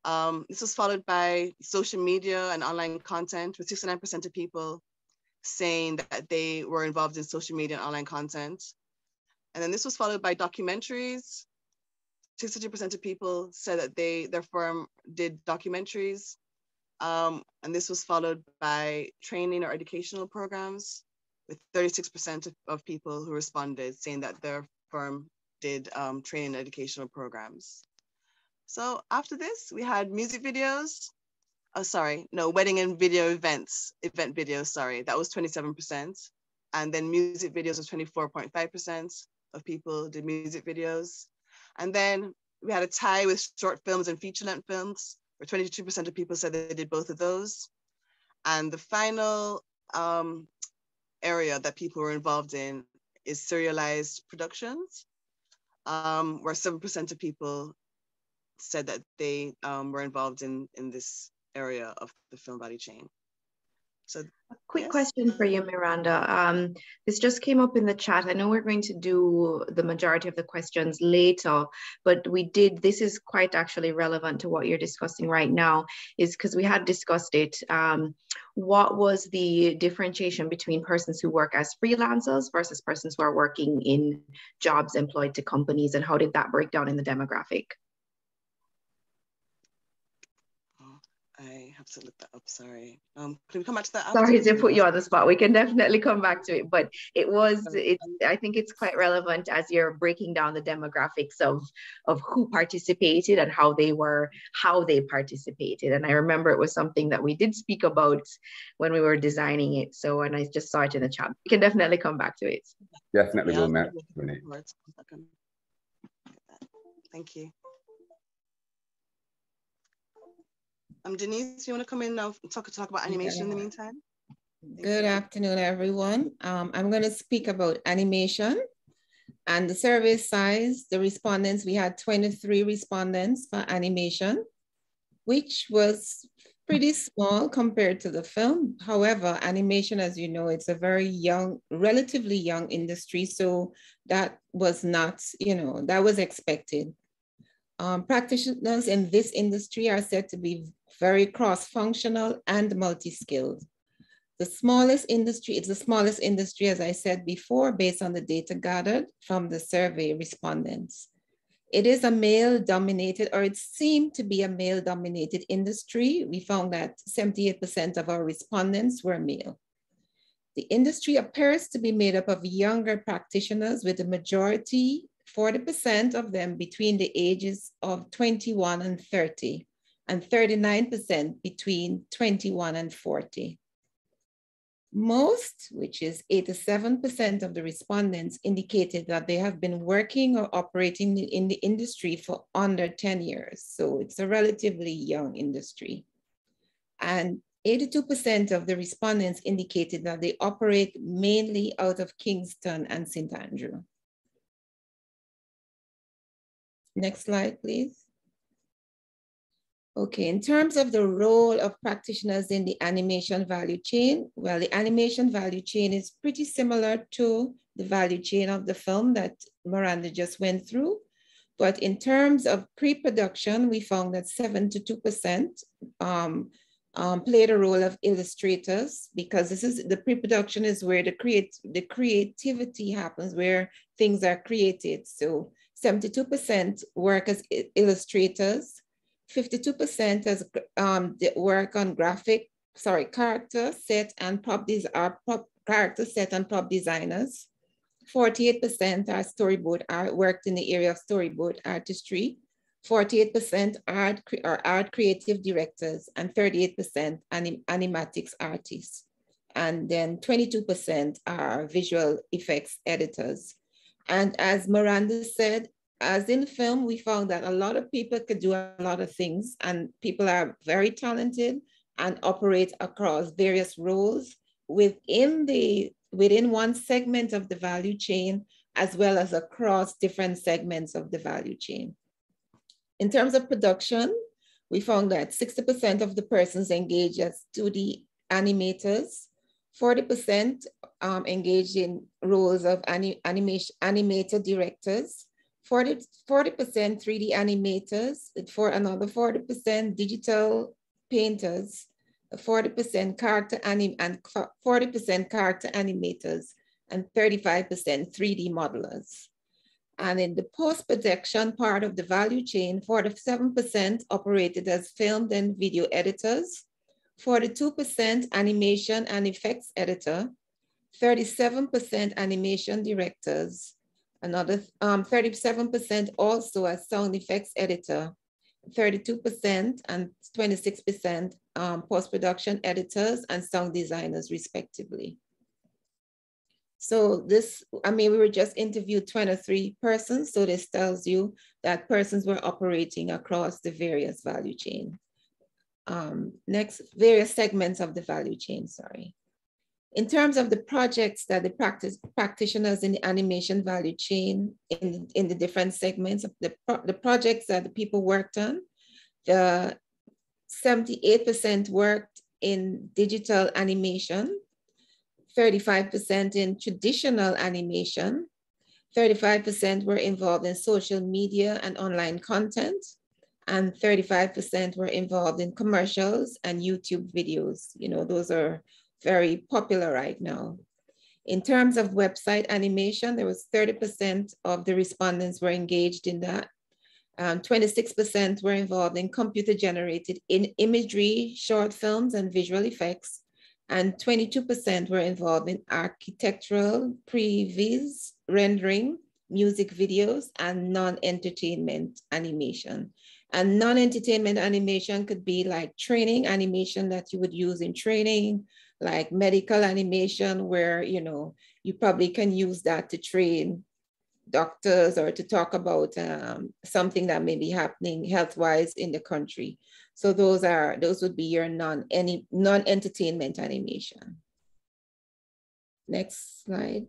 Um, this was followed by social media and online content, with 69% of people saying that they were involved in social media and online content. And then this was followed by documentaries, 62% of people said that they their firm did documentaries. Um, and this was followed by training or educational programs with 36% of, of people who responded saying that their firm did um, training and educational programs. So after this, we had music videos. Oh, sorry, no, wedding and video events, event videos, sorry, that was 27%. And then music videos was 24.5% of people did music videos. And then we had a tie with short films and feature length films, where 22% of people said they did both of those. And the final um, area that people were involved in is serialized productions, um, where 7% of people said that they um, were involved in, in this area of the film value chain. So a quick yes. question for you, Miranda. Um, this just came up in the chat. I know we're going to do the majority of the questions later, but we did, this is quite actually relevant to what you're discussing right now, is because we had discussed it. Um, what was the differentiation between persons who work as freelancers versus persons who are working in jobs employed to companies and how did that break down in the demographic? I have to look that up. Sorry. Um, can we come back to that? Sorry to put you on the spot. We can definitely come back to it, but it was. It's. I think it's quite relevant as you're breaking down the demographics of of who participated and how they were, how they participated. And I remember it was something that we did speak about when we were designing it. So, and I just saw it in the chat. We can definitely come back to it. Definitely yeah, will, Matt. Thank you. Um, Denise, you want to come in now and talk, talk about animation in the meantime? Thank Good you. afternoon, everyone. Um, I'm going to speak about animation and the survey size, the respondents, we had 23 respondents for animation, which was pretty small compared to the film. However, animation, as you know, it's a very young, relatively young industry. So that was not, you know, that was expected. Um, practitioners in this industry are said to be very cross-functional and multi-skilled. The smallest industry, it's the smallest industry, as I said before, based on the data gathered from the survey respondents. It is a male dominated, or it seemed to be a male dominated industry. We found that 78% of our respondents were male. The industry appears to be made up of younger practitioners with the majority, 40% of them between the ages of 21 and 30 and 39% between 21 and 40. Most, which is 87% of the respondents indicated that they have been working or operating in the industry for under 10 years. So it's a relatively young industry. And 82% of the respondents indicated that they operate mainly out of Kingston and St. Andrew. Next slide, please. Okay, in terms of the role of practitioners in the animation value chain, well, the animation value chain is pretty similar to the value chain of the film that Miranda just went through. But in terms of pre-production, we found that 72% um, um, played a role of illustrators because this is the pre-production is where the create the creativity happens, where things are created. So 72% work as illustrators, 52% as um, work on graphic, sorry, character set and prop, these are prop, character set and prop designers. 48% are storyboard art, worked in the area of storyboard artistry. 48% art are art creative directors and 38% anim, animatics artists. and then 22% are visual effects editors. And as Miranda said, as in film, we found that a lot of people could do a lot of things and people are very talented and operate across various roles within the within one segment of the value chain as well as across different segments of the value chain. In terms of production, we found that 60% of the persons engaged as 2D animators, 40% um, engaged in roles of anim animation, animator directors, 40, 40% 3D animators, for another 40% digital painters, 40% character anim and 40% character animators, and 35% 3D modelers. And in the post-production part of the value chain, 47% operated as film and video editors, 42% animation and effects editor, 37% animation directors, another 37% um, also as sound effects editor, 32% and 26% um, post-production editors and sound designers respectively. So this, I mean, we were just interviewed 23 persons. So this tells you that persons were operating across the various value chain. Um, next, various segments of the value chain, sorry. In terms of the projects that the practice practitioners in the animation value chain in, in the different segments of the, the projects that the people worked on, the 78% worked in digital animation, 35% in traditional animation, 35% were involved in social media and online content, and 35% were involved in commercials and YouTube videos. You know, those are very popular right now. In terms of website animation, there was 30% of the respondents were engaged in that. 26% um, were involved in computer generated in imagery, short films, and visual effects and 22% were involved in architectural, previs, rendering, music videos, and non-entertainment animation. And non-entertainment animation could be like training animation that you would use in training, like medical animation where, you know, you probably can use that to train doctors or to talk about um, something that may be happening health-wise in the country. So those are those would be your non any non-entertainment animation. Next slide.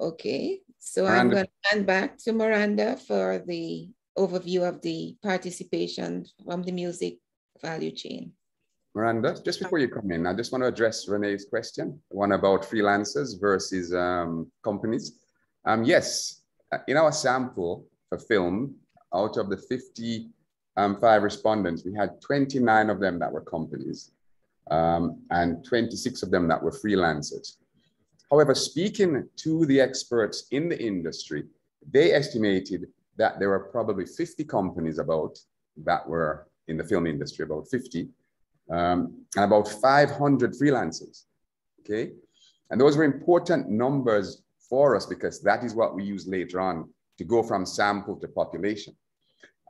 Okay, so Miranda. I'm going to hand back to Miranda for the overview of the participation from the music value chain. Miranda, just before you come in, I just want to address Renee's question, one about freelancers versus um, companies. Um, yes, in our sample for film, out of the 50 um, respondents, we had 29 of them that were companies um, and 26 of them that were freelancers. However, speaking to the experts in the industry, they estimated that there were probably 50 companies about that were in the film industry, about 50, um, and about 500 freelancers. Okay. And those were important numbers for us because that is what we use later on to go from sample to population.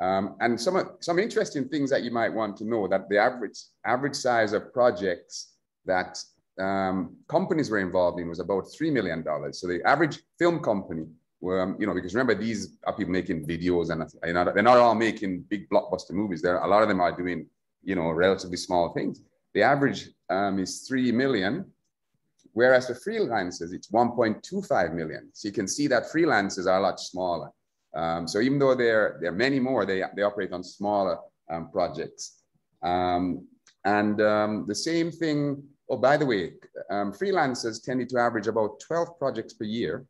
Um, and some, some interesting things that you might want to know that the average, average size of projects that um, companies were involved in was about $3 million. So the average film company, were, um, you know, because remember, these are people making videos and you know, they're not all making big blockbuster movies. There, a lot of them are doing, you know, relatively small things. The average um, is 3 million, whereas for freelancers, it's 1.25 million. So you can see that freelancers are a lot smaller. Um, so even though there, there are many more, they, they operate on smaller um, projects. Um, and um, the same thing, oh, by the way, um, freelancers tended to average about 12 projects per year,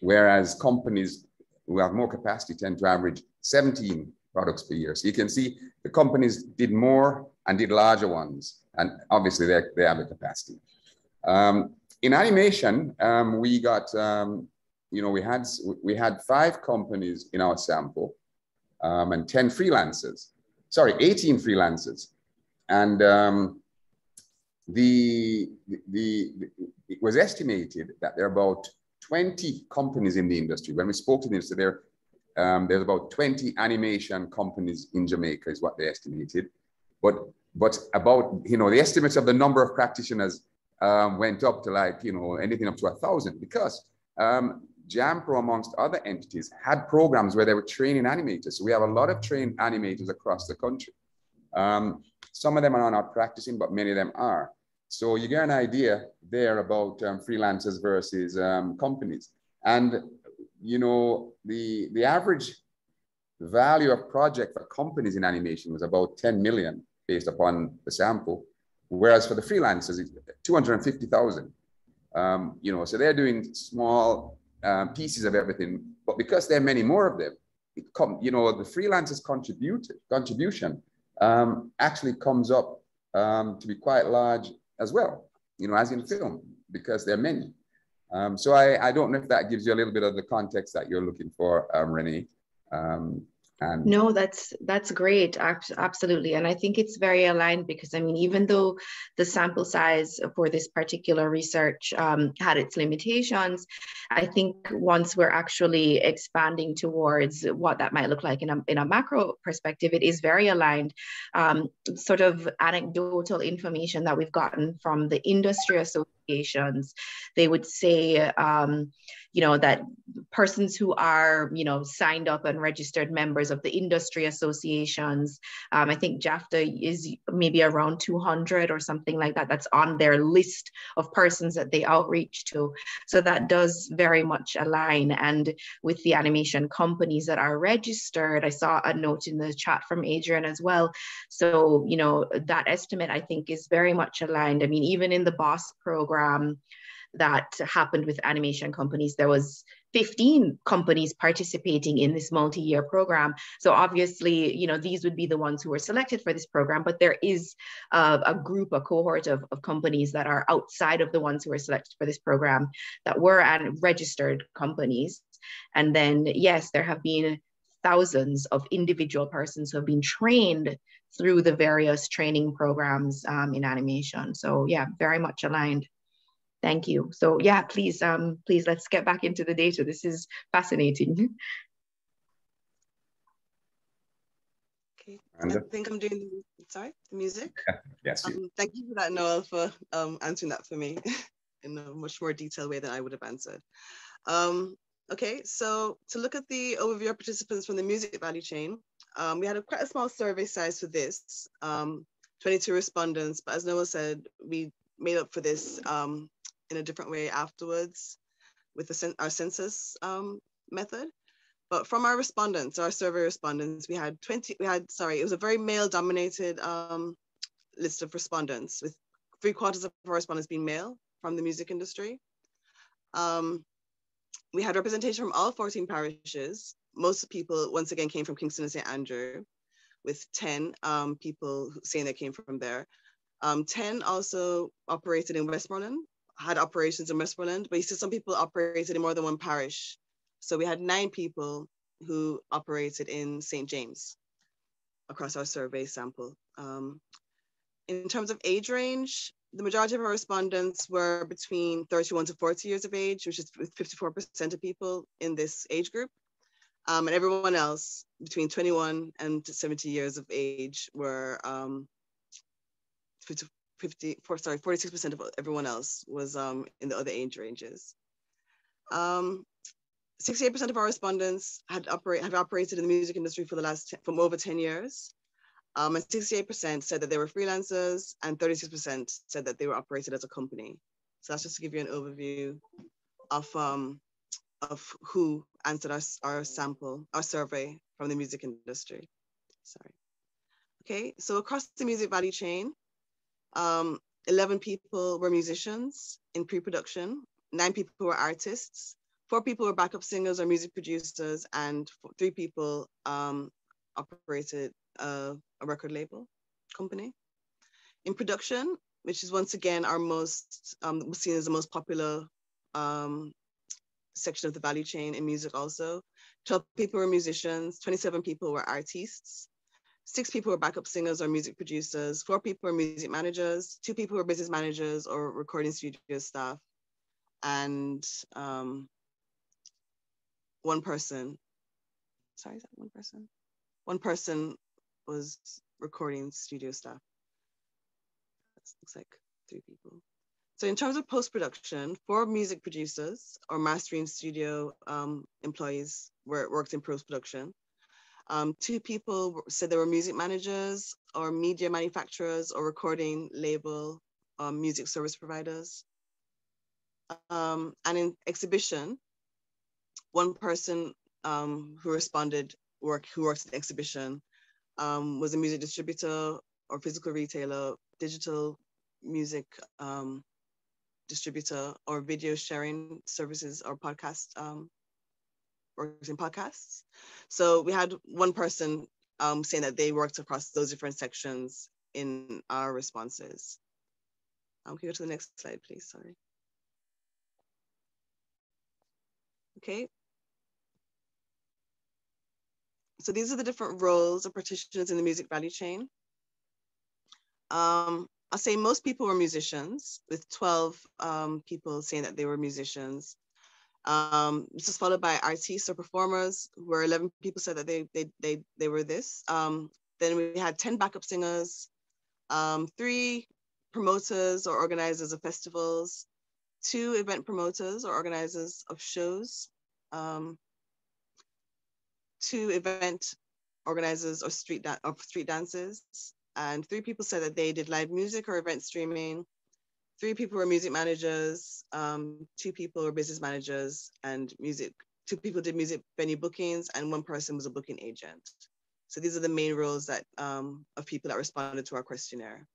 whereas companies who have more capacity tend to average 17 products per year. So you can see the companies did more and did larger ones. And obviously they, they have the capacity. in animation, we got you know, we had, we had five companies in our sample um, and 10 freelancers, sorry, 18 freelancers. And um, the, the, the, it was estimated that there are about 20 companies in the industry. When we spoke to them, so there, um, there's about 20 animation companies in Jamaica is what they estimated. But but about, you know, the estimates of the number of practitioners um, went up to like, you know, anything up to a thousand because um, JAMPRO, amongst other entities, had programs where they were training animators. So we have a lot of trained animators across the country. Um, some of them are not practicing, but many of them are. So you get an idea there about um, freelancers versus um, companies. And, you know, the, the average value of project for companies in animation was about 10 million based upon the sample. Whereas for the freelancers, it's 250,000. Um, you know, so they're doing small um, pieces of everything, but because there are many more of them, it come, you know, the freelancers contribution um, actually comes up um, to be quite large as well, you know, as in film, because there are many. Um, so I, I don't know if that gives you a little bit of the context that you're looking for, um, Renee. Um, and no, that's that's great, absolutely, and I think it's very aligned because I mean, even though the sample size for this particular research um, had its limitations, I think once we're actually expanding towards what that might look like in a in a macro perspective, it is very aligned. Um, sort of anecdotal information that we've gotten from the industry associations, they would say. You know that persons who are you know signed up and registered members of the industry associations um, i think JAFTA is maybe around 200 or something like that that's on their list of persons that they outreach to. So that does very much align. And with the animation companies that are registered i saw a note in the chat from adrian as well. So you know that estimate i think is very much aligned. I mean even in the boss program that happened with animation companies. There was 15 companies participating in this multi-year program. So obviously, you know, these would be the ones who were selected for this program, but there is a, a group, a cohort of, of companies that are outside of the ones who were selected for this program that were and registered companies. And then, yes, there have been thousands of individual persons who have been trained through the various training programs um, in animation. So yeah, very much aligned. Thank you. So yeah, please, um, please let's get back into the data. This is fascinating. Okay, I think I'm doing, the, sorry, the music. yes. Um, thank you for that, Noel, for um, answering that for me in a much more detailed way than I would have answered. Um, okay, so to look at the overview of participants from the music value chain, um, we had a quite a small survey size for this, um, 22 respondents, but as Noel said, we made up for this um, in a different way afterwards with the, our census um, method. But from our respondents, our survey respondents, we had 20, we had, sorry, it was a very male dominated um, list of respondents with three quarters of our respondents being male from the music industry. Um, we had representation from all 14 parishes. Most people, once again, came from Kingston and St. Andrew, with 10 um, people saying they came from there. Um, 10 also operated in Westmoreland, had operations in Westmoreland, but he said some people operated in more than one parish. So we had nine people who operated in St. James across our survey sample. Um, in terms of age range, the majority of our respondents were between 31 to 40 years of age, which is 54% of people in this age group. Um, and everyone else between 21 and 70 years of age were um, 50, sorry, 46% of everyone else was um, in the other age ranges. 68% um, of our respondents had operate, have operated in the music industry for the last, from over 10 years. Um, and 68% said that they were freelancers and 36% said that they were operated as a company. So that's just to give you an overview of, um, of who answered our, our sample, our survey from the music industry. Sorry. Okay, so across the music value chain, um, 11 people were musicians in pre-production, nine people were artists, four people were backup singers or music producers, and three people um, operated a, a record label company. In production, which is once again our most, um, seen as the most popular um, section of the value chain in music also. 12 people were musicians, 27 people were artists, six people were backup singers or music producers, four people were music managers, two people were business managers or recording studio staff, and um, one person, sorry, is that one person? One person was recording studio staff. looks like three people. So in terms of post-production, four music producers or mastering studio um, employees were, worked in post-production. Um, two people said they were music managers or media manufacturers or recording label um, music service providers. Um, and in exhibition, one person um, who responded work who works in exhibition um, was a music distributor or physical retailer, digital music um, distributor or video sharing services or podcast um, in podcasts. So we had one person um, saying that they worked across those different sections in our responses. Um, can you go to the next slide, please? Sorry. Okay. So these are the different roles of partitions in the music value chain. Um, I'll say most people were musicians, with 12 um, people saying that they were musicians. Um, this is followed by artists or performers, where 11 people said that they they they, they were this. Um, then we had 10 backup singers, um, three promoters or organizers of festivals, two event promoters or organizers of shows, um, two event organizers or street of street dances, and three people said that they did live music or event streaming. Three people were music managers, um, two people were business managers, and music. Two people did music venue bookings, and one person was a booking agent. So these are the main roles that um, of people that responded to our questionnaire.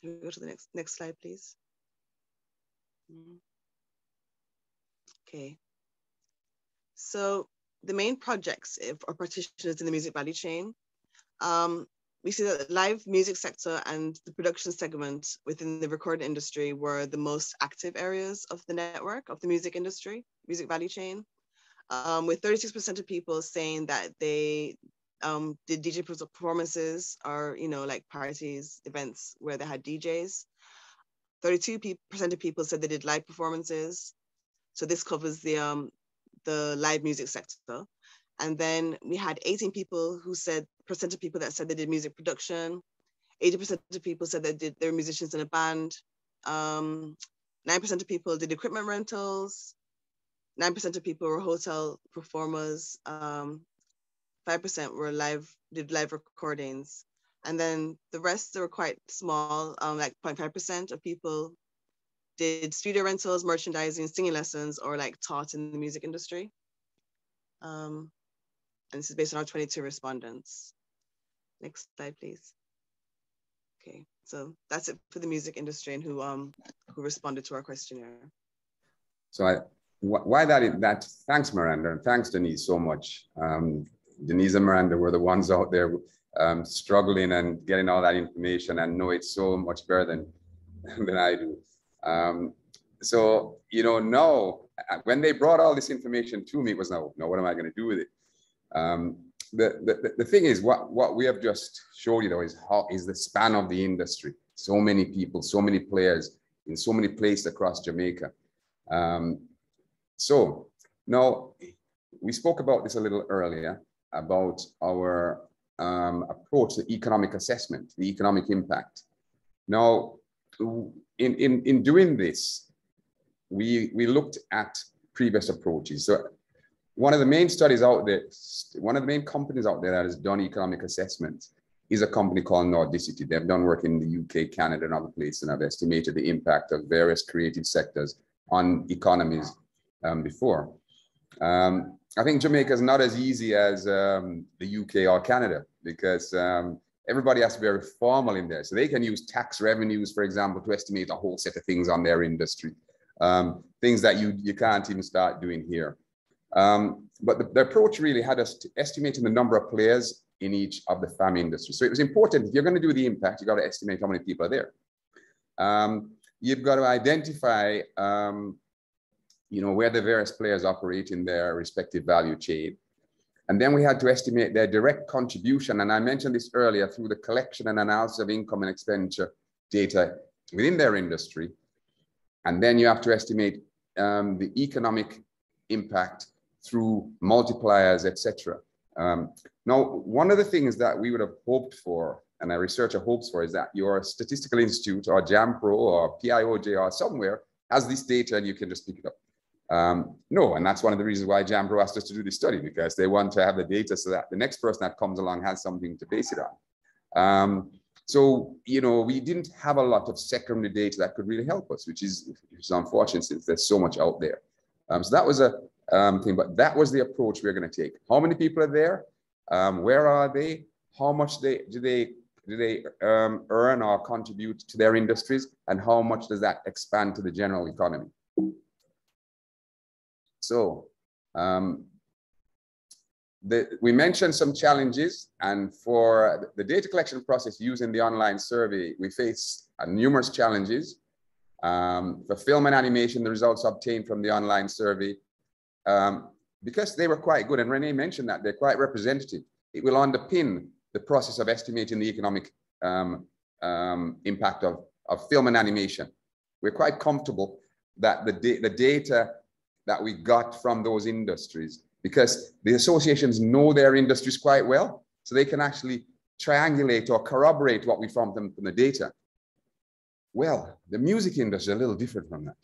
Can we go to the next next slide, please? Mm-hmm. Okay. So the main projects or partitions in the music value chain um, we see that the live music sector and the production segment within the recording industry were the most active areas of the network of the music industry, music value chain, um, with 36% of people saying that they um, did DJ performances or, you know, like parties, events where they had DJs. 32% of people said they did live performances. So this covers the, um, the live music sector. And then we had 18 people who said, percent of people that said they did music production. 80% of people said they did, they were musicians in a band. Um, 9% of people did equipment rentals. 9% of people were hotel performers. Um, 5% were live, did live recordings. And then the rest were quite small, um, like 0.5% of people did studio rentals, merchandising, singing lessons, or like taught in the music industry. Um, and this is based on our 22 respondents. Next slide, please. Okay, so that's it for the music industry and who um who responded to our questionnaire. So I, why that that thanks Miranda and thanks Denise so much. Um, Denise and Miranda were the ones out there um, struggling and getting all that information and know it so much better than than I do. Um, so you know now when they brought all this information to me, it was now, no, what am I going to do with it? Um, the, the, the thing is, what, what we have just showed you though is how is the span of the industry. So many people, so many players in so many places across Jamaica. Um, so now we spoke about this a little earlier about our um, approach to economic assessment, the economic impact. Now, in, in, in doing this, we, we looked at previous approaches. So one of the main studies out there, one of the main companies out there that has done economic assessments is a company called Nordicity. They've done work in the UK, Canada, and other places, and have estimated the impact of various creative sectors on economies um, before. Um, I think Jamaica is not as easy as um, the UK or Canada because um, everybody has to be very formal in there. So they can use tax revenues, for example, to estimate a whole set of things on their industry, um, things that you, you can't even start doing here. Um, but the, the, approach really had us estimating the number of players in each of the FAM industries. So it was important, if you're going to do the impact, you got to estimate how many people are there. Um, you've got to identify, um, you know, where the various players operate in their respective value chain. And then we had to estimate their direct contribution. And I mentioned this earlier through the collection and analysis of income and expenditure data within their industry. And then you have to estimate um, the economic impact through multipliers, etc. Um, now, one of the things that we would have hoped for and a researcher hopes for is that your statistical institute or JAMPRO or PIOJ or somewhere has this data and you can just pick it up. Um, no, and that's one of the reasons why JAMPRO asked us to do this study because they want to have the data so that the next person that comes along has something to base it on. Um, so, you know, we didn't have a lot of secondary data that could really help us, which is, which is unfortunate since there's so much out there. Um, so that was a um, thing, but that was the approach we we're going to take. How many people are there? Um, where are they? How much they do they do they um, earn or contribute to their industries, and how much does that expand to the general economy? So um, the, we mentioned some challenges, and for the data collection process using the online survey, we face uh, numerous challenges. Um, for film and animation, the results obtained from the online survey, um, because they were quite good, and Renee mentioned that they're quite representative, it will underpin the process of estimating the economic um, um, impact of, of film and animation. We're quite comfortable that the, da the data that we got from those industries, because the associations know their industries quite well, so they can actually triangulate or corroborate what we found them from the data. Well, the music industry is a little different from that.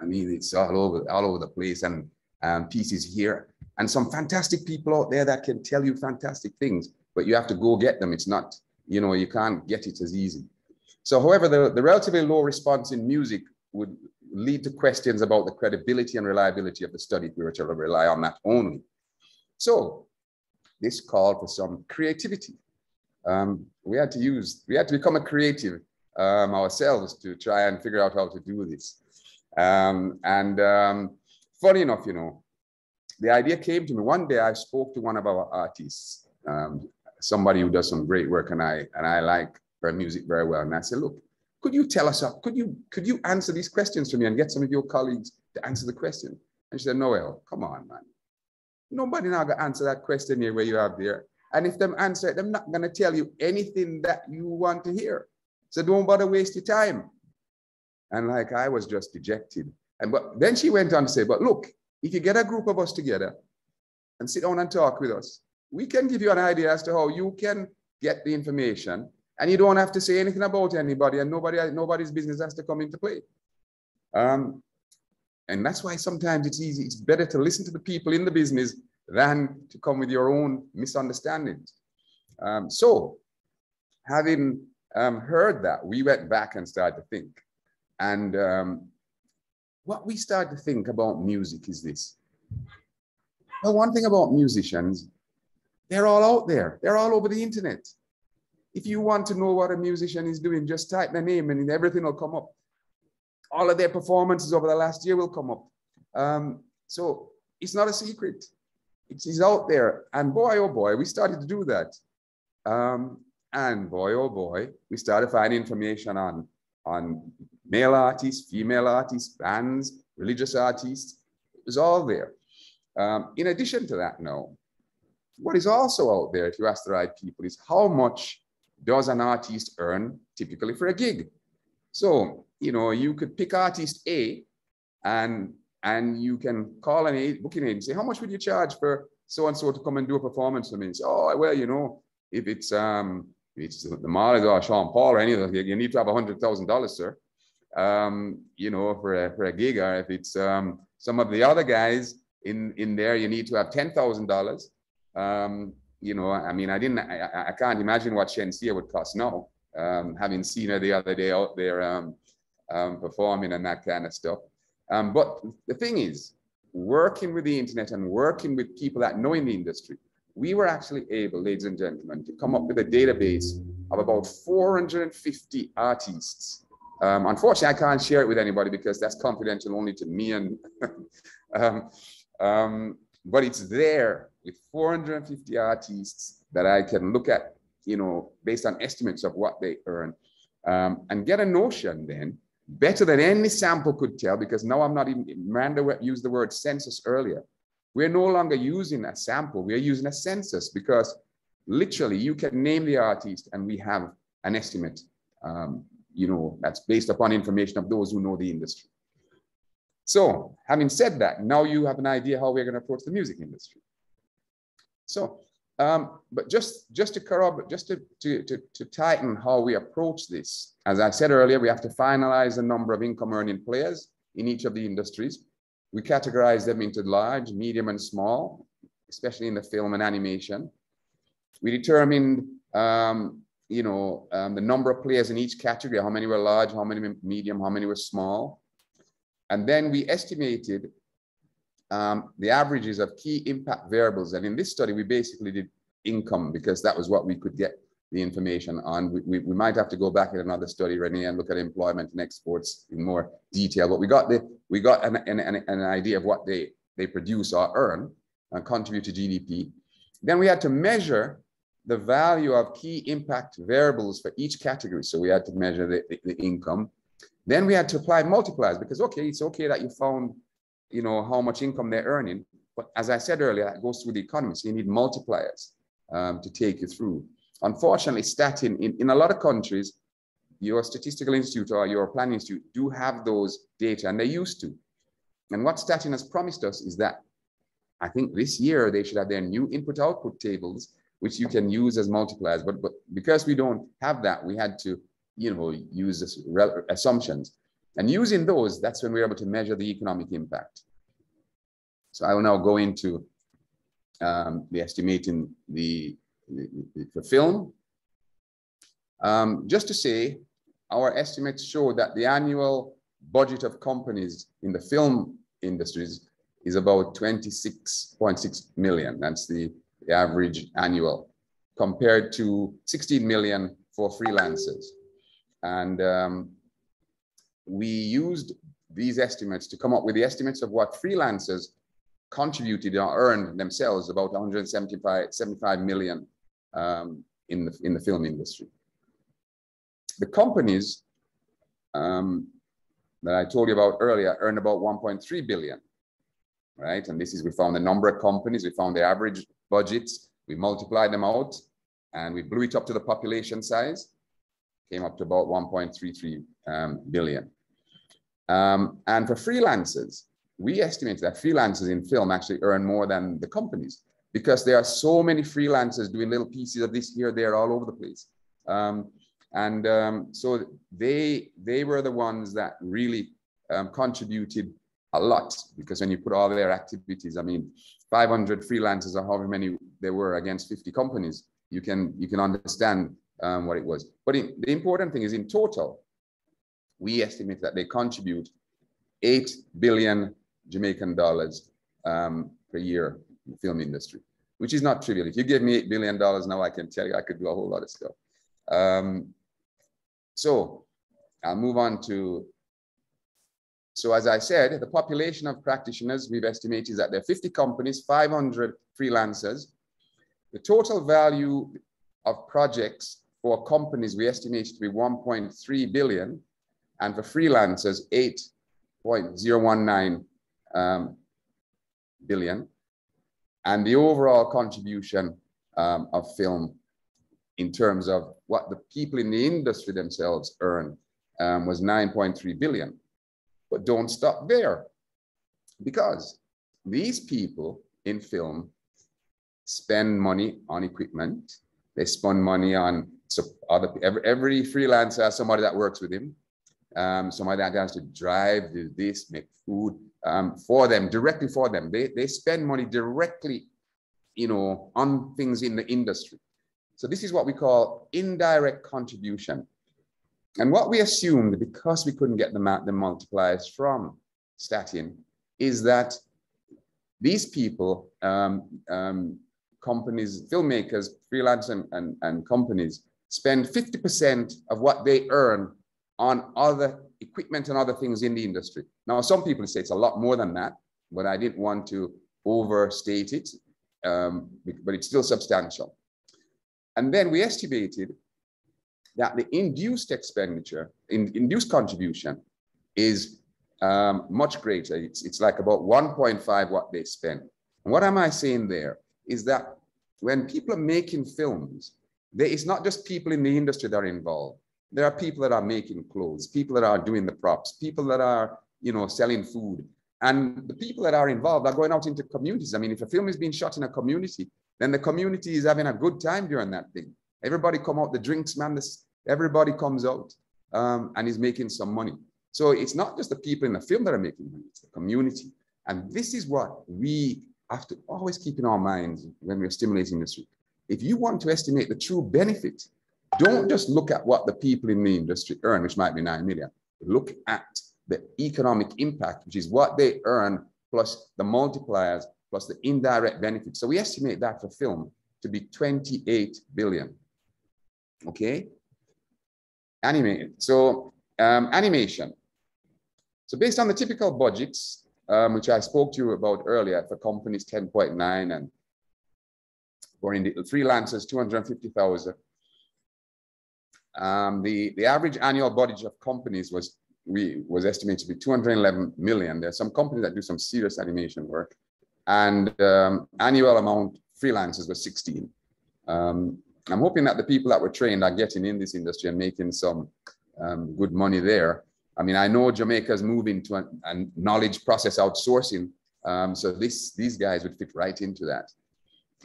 I mean, it's all over, all over the place and um, pieces here and some fantastic people out there that can tell you fantastic things but you have to go get them. It's not, you know, you can't get it as easy. So however, the, the relatively low response in music would lead to questions about the credibility and reliability of the study if we were to rely on that only. So this called for some creativity. Um, we had to use, we had to become a creative um, ourselves to try and figure out how to do this. Um, and um, funny enough, you know, the idea came to me one day. I spoke to one of our artists, um, somebody who does some great work and I and I like her music very well. And I said, look, could you tell us up? Could you could you answer these questions for me and get some of your colleagues to answer the question? And she said, Noel, come on, man. Nobody now gonna answer that question here where you have there. And if them answer it, they're not gonna tell you anything that you want to hear. So don't bother waste your time. And like I was just dejected. And but then she went on to say, but look, if you get a group of us together and sit down and talk with us, we can give you an idea as to how you can get the information. And you don't have to say anything about anybody and nobody nobody's business has to come into play. Um, and that's why sometimes it's easy it's better to listen to the people in the business than to come with your own misunderstandings. Um, so having um, heard that we went back and started to think. And um, what we start to think about music is this well one thing about musicians they're all out there. They're all over the internet. If you want to know what a musician is doing, just type their name and everything will come up. All of their performances over the last year will come up. Um, so it's not a secret. It's out there. And boy, oh boy, we started to do that. Um, and boy, oh boy, we started finding information on, on male artists, female artists, bands, religious artists. It was all there. Um, in addition to that, no, what is also out there, if you ask the right people, is how much does an artist earn typically for a gig? So, you know, you could pick artist A and and you can call an booking agent, say, how much would you charge for so and so to come and do a performance for me? And say, oh, well, you know, if it's um if it's the Marley or Sean Paul or any of you need to have a hundred thousand dollars, sir. Um, you know, for a for a gig, or if it's um some of the other guys in in there, you need to have ten thousand dollars. Um, you know, I mean, I didn't, I, I can't imagine what Shenseea would cost now, um, having seen her the other day out there um, um, performing and that kind of stuff. Um, but the thing is, working with the internet and working with people that know in the industry, we were actually able, ladies and gentlemen, to come up with a database of about 450 artists. Um, unfortunately, I can't share it with anybody because that's confidential only to me and um, um, but it's there with 450 artists that I can look at, you know, based on estimates of what they earn um, and get a notion then better than any sample could tell, because now I'm not even, Miranda used the word census earlier. We're no longer using a sample, we're using a census because literally you can name the artist and we have an estimate, um, you know, that's based upon information of those who know the industry. So having said that, now you have an idea how we're going to approach the music industry. So Um, but just, just to corroborate, just to, to, to, to tighten how we approach this, as I said earlier, we have to finalize the number of income earning players in each of the industries. We categorize them into large, medium, and small, especially in the film and animation. We determined, um, you know, um, the number of players in each category, how many were large, how many medium, how many were small. And then we estimated um, the averages of key impact variables. And in this study, we basically did income because that was what we could get the information on. We, we, we, might have to go back in another study, Renee, and look at employment and exports in more detail. But we got the we got an, an, an idea of what they, they produce or earn and contribute to GDP. Then we had to measure the value of key impact variables for each category. So we had to measure the, the, the income. Then we had to apply multipliers because, okay, it's okay that you found you know, how much income they're earning. But as I said earlier, that goes through the economy. So you need multipliers um, to take you through. Unfortunately, STATIN in, in a lot of countries, your statistical institute or your planning institute do have those data and they used to. And what STATIN has promised us is that I think this year they should have their new input output tables, which you can use as multipliers. But, but because we don't have that, we had to, you know, use assumptions. And using those, that's when we're able to measure the economic impact. So I will now go into um, the estimating the, the, the film. Um, just to say, our estimates show that the annual budget of companies in the film industries is about 26.6 million. That's the, the average annual compared to 16 million for freelancers. And um, we used these estimates to come up with the estimates of what freelancers contributed or earned themselves about 175 75 million um, in, the, in the film industry. The companies um, that I told you about earlier earned about 1.3 billion, right? And this is, we found the number of companies, we found the average budgets, we multiplied them out, and we blew it up to the population size, came up to about 1.33 um, billion. Um, and for freelancers, we estimate that freelancers in film actually earn more than the companies because there are so many freelancers doing little pieces of this here, there, all over the place. Um, and um, so they they were the ones that really um, contributed a lot because when you put all their activities, I mean, 500 freelancers or however many there were against 50 companies, you can you can understand um, what it was. But in, the important thing is in total, we estimate that they contribute 8 billion Jamaican dollars um, per year in the film industry, which is not trivial. If you give me $8 billion now, I can tell you I could do a whole lot of stuff. Um, so I'll move on to, so as I said, the population of practitioners we've estimated is that there are 50 companies, 500 freelancers. The total value of projects for companies we estimate to be 1.3 billion and for freelancers, 8.019 um, billion. And the overall contribution um, of film in terms of what the people in the industry themselves earn um, was 9.3 billion. But don't stop there because these people in film spend money on equipment. They spend money on other every, every freelancer has somebody that works with him. Um, somebody that has to drive, do this, make food um, for them, directly for them. They, they spend money directly, you know, on things in the industry. So this is what we call indirect contribution. And what we assumed, because we couldn't get the, the multipliers from STATIN, is that these people, um, um, companies, filmmakers, freelance and, and, and companies, spend 50% of what they earn on other equipment and other things in the industry. Now, some people say it's a lot more than that, but I didn't want to overstate it, um, but it's still substantial. And then we estimated that the induced expenditure, in, induced contribution is um, much greater. It's, it's like about 1.5 what they spend. And what am I saying there is that when people are making films, there is not just people in the industry that are involved. There are people that are making clothes, people that are doing the props, people that are, you know, selling food. And the people that are involved are going out into communities. I mean, if a film is being shot in a community, then the community is having a good time during that thing. Everybody come out, the drinks, man, this, everybody comes out um, and is making some money. So it's not just the people in the film that are making money, it's the community. And this is what we have to always keep in our minds when we're stimulating industry. If you want to estimate the true benefit, don't just look at what the people in the industry earn, which might be 9 million. Look at the economic impact, which is what they earn plus the multipliers plus the indirect benefits. So we estimate that for film to be 28 billion. Okay? Animated. So um, animation. So based on the typical budgets, um, which I spoke to you about earlier for companies 10.9 and for freelancers 250,000. Um, the, the average annual budget of companies was we was estimated to be 211 million. There's some companies that do some serious animation work, and um, annual amount freelancers was 16. Um, I'm hoping that the people that were trained are getting in this industry and making some um, good money there. I mean, I know Jamaica's moving to a, a knowledge process outsourcing, um, so this these guys would fit right into that.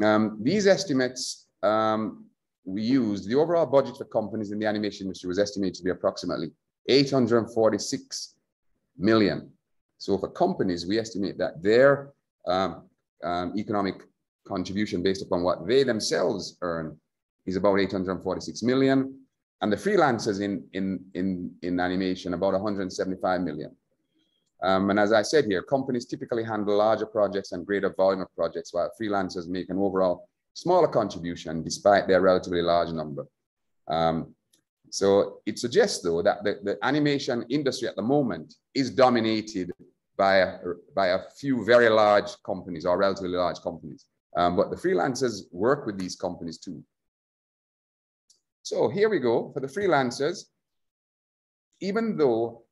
Um, these estimates um, we used, the overall budget for companies in the animation industry was estimated to be approximately 846 million. So for companies, we estimate that their um, um, economic contribution based upon what they themselves earn is about 846 million. And the freelancers in, in, in, in animation, about 175 million. Um, and as I said here, companies typically handle larger projects and greater volume of projects, while freelancers make an overall smaller contribution despite their relatively large number. Um, so it suggests, though, that the, the animation industry at the moment is dominated by a, by a few very large companies or relatively large companies. Um, but the freelancers work with these companies too. So here we go for the freelancers. Even though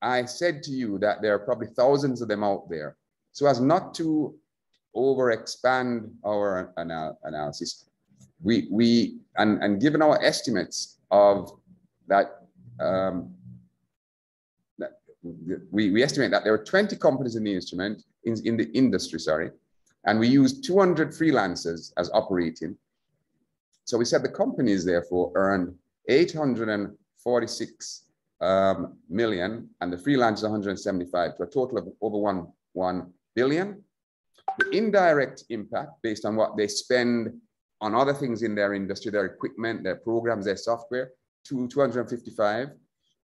I said to you that there are probably thousands of them out there, so as not to over expand our anal analysis, we, we and, and given our estimates of that, um, that we, we estimate that there are 20 companies in the instrument, in, in the industry, sorry, and we use 200 freelancers as operating. So we said the companies therefore earned 846 um, million and the freelancers 175 to a total of over one, 1 billion. The indirect impact based on what they spend on other things in their industry, their equipment, their programs, their software, to 255,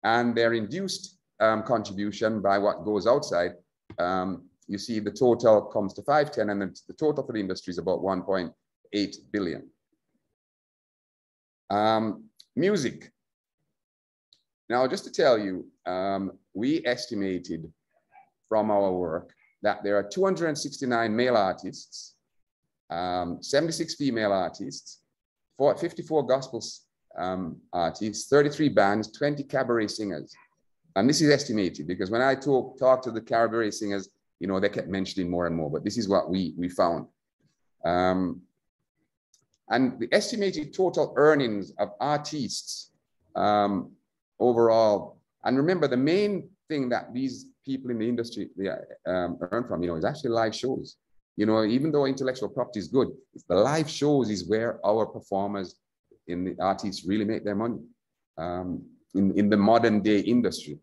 and their induced um, contribution by what goes outside, um, you see the total comes to 510, and the total for the industry is about 1.8 billion. Um, music. Now, just to tell you, um, we estimated from our work that there are 269 male artists um, 76 female artists, 54 gospel um, artists, 33 bands, 20 cabaret singers. And this is estimated because when I talk, talk to the cabaret singers, you know, they kept mentioning more and more, but this is what we, we found. Um, and the estimated total earnings of artists um, overall, and remember the main thing that these people in the industry they, um, earn from, you know, is actually live shows. You know, even though intellectual property is good, the live shows is where our performers in the artists really make their money um, in, in the modern day industry.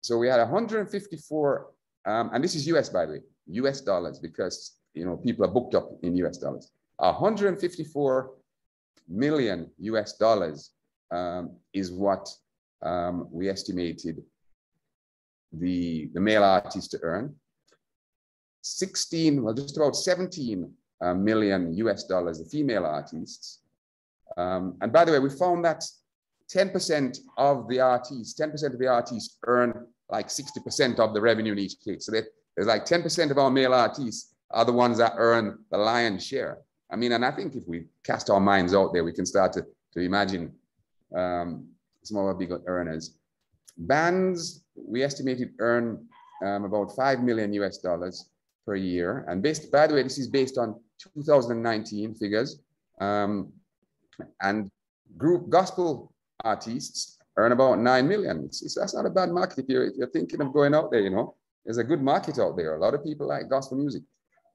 So we had 154, um, and this is US by the way, US dollars, because you know people are booked up in US dollars. 154 million US dollars um, is what um, we estimated the, the male artists to earn. 16, well, just about 17 uh, million US dollars, the female artists. Um, and by the way, we found that 10% of the artists, 10% of the artists earn like 60% of the revenue in each case. So there's like 10% of our male artists are the ones that earn the lion's share. I mean, and I think if we cast our minds out there, we can start to, to imagine um, some of our big earners. Bands, we estimated earn um, about 5 million US dollars per year. And based, by the way, this is based on 2019 figures. Um, and group gospel artists earn about 9 million. It's, it's, that's not a bad market if you're, if you're thinking of going out there, you know. There's a good market out there. A lot of people like gospel music.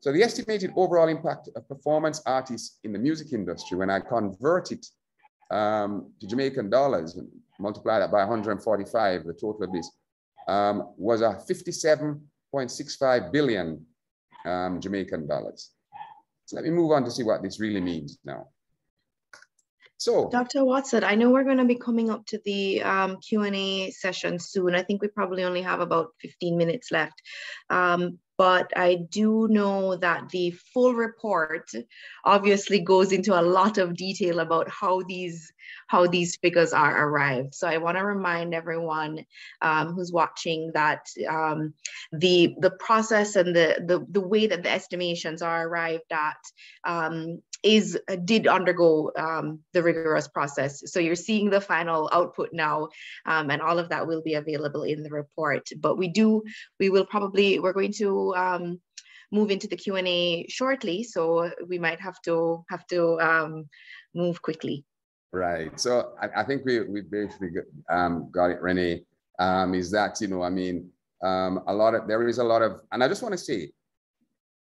So the estimated overall impact of performance artists in the music industry, when I convert it um, to Jamaican dollars, and multiply that by 145, the total of this, um, was a 57.65 billion um, Jamaican dollars. So let me move on to see what this really means now. So, Dr. Watson, I know we're going to be coming up to the um, Q&A session soon. I think we probably only have about 15 minutes left. Um, but I do know that the full report obviously goes into a lot of detail about how these how these figures are arrived. So I want to remind everyone um, who's watching that um, the the process and the, the the way that the estimations are arrived at um, is uh, did undergo um, the rigorous process. So you're seeing the final output now, um, and all of that will be available in the report. But we do, we will probably, we're going to um, move into the Q&A shortly, so we might have to have to um, move quickly. Right. So I, I think we, we basically got, um, got it, Renee, um, is that, you know, I mean, a lot of, there is a lot of, and I just want to say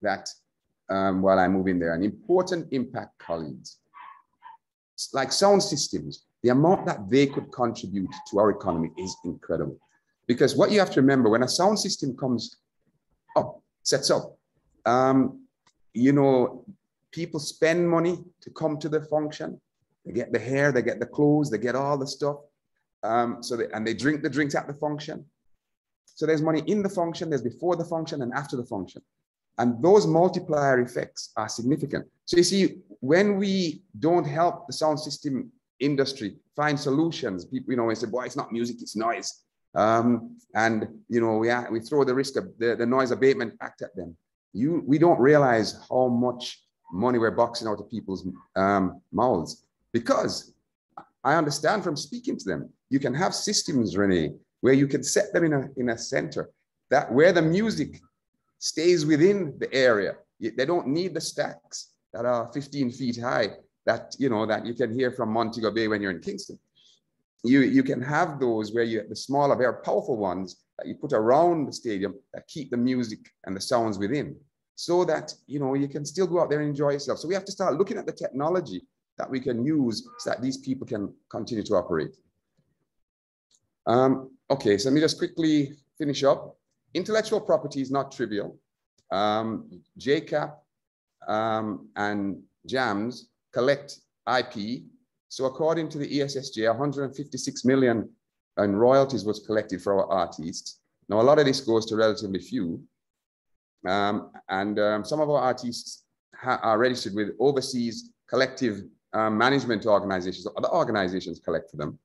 that um, while I move in there, an important impact, colleagues. Like sound systems, the amount that they could contribute to our economy is incredible. Because what you have to remember, when a sound system comes up, sets up, um, you know, people spend money to come to the function. They get the hair, they get the clothes, they get all the stuff. Um, so they, and they drink the drinks at the function. So there's money in the function, there's before the function and after the function. And those multiplier effects are significant. So you see, when we don't help the sound system industry find solutions, people, you know, we say, boy, it's not music, it's noise. Um, and, you know, we, we throw the risk of the, the Noise Abatement Act at them. You, we don't realize how much money we're boxing out of people's um, mouths because I understand from speaking to them, you can have systems, Renee, where you can set them in a, in a center that where the music stays within the area. They don't need the stacks that are 15 feet high that, you know, that you can hear from Montego Bay when you're in Kingston. You, you can have those where you the smaller, very powerful ones that you put around the stadium that keep the music and the sounds within so that, you know, you can still go out there and enjoy yourself. So we have to start looking at the technology that we can use so that these people can continue to operate. Um, okay, so let me just quickly finish up. Intellectual property is not trivial. Um, JACAP um, and JAMMS collect IP. So according to the ESSJ, 156 million in royalties was collected for our artists. Now, a lot of this goes to relatively few. Um, and um, some of our artists are registered with overseas collective um, management organizations, other organizations collect for them.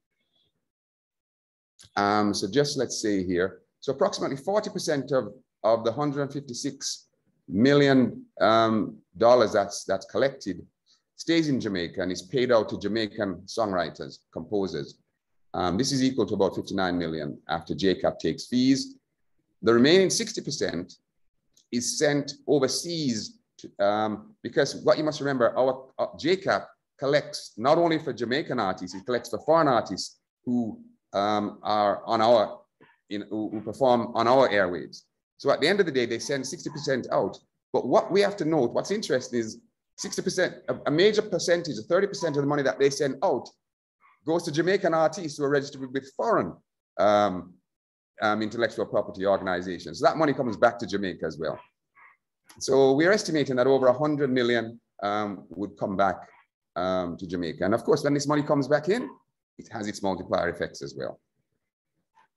Um, so just let's say here, so approximately 40% of, of the 156 million um, dollars that's, that's collected stays in Jamaica and is paid out to Jamaican songwriters, composers. Um, this is equal to about 59 million after JACAP takes fees. The remaining 60% is sent overseas to, um, because what you must remember, our, JACAP collects not only for Jamaican artists, it collects for foreign artists who um, are on our in, who, who perform on our airwaves. So at the end of the day, they send 60% out. But what we have to note, what's interesting is 60%, a, major percentage, 30% of the money that they send out goes to Jamaican artists who are registered with foreign um, um, intellectual property organizations. So that money comes back to Jamaica as well. So we're estimating that over 100 million um, would come back um, to Jamaica. And of course, when this money comes back in, it has its multiplier effects as well.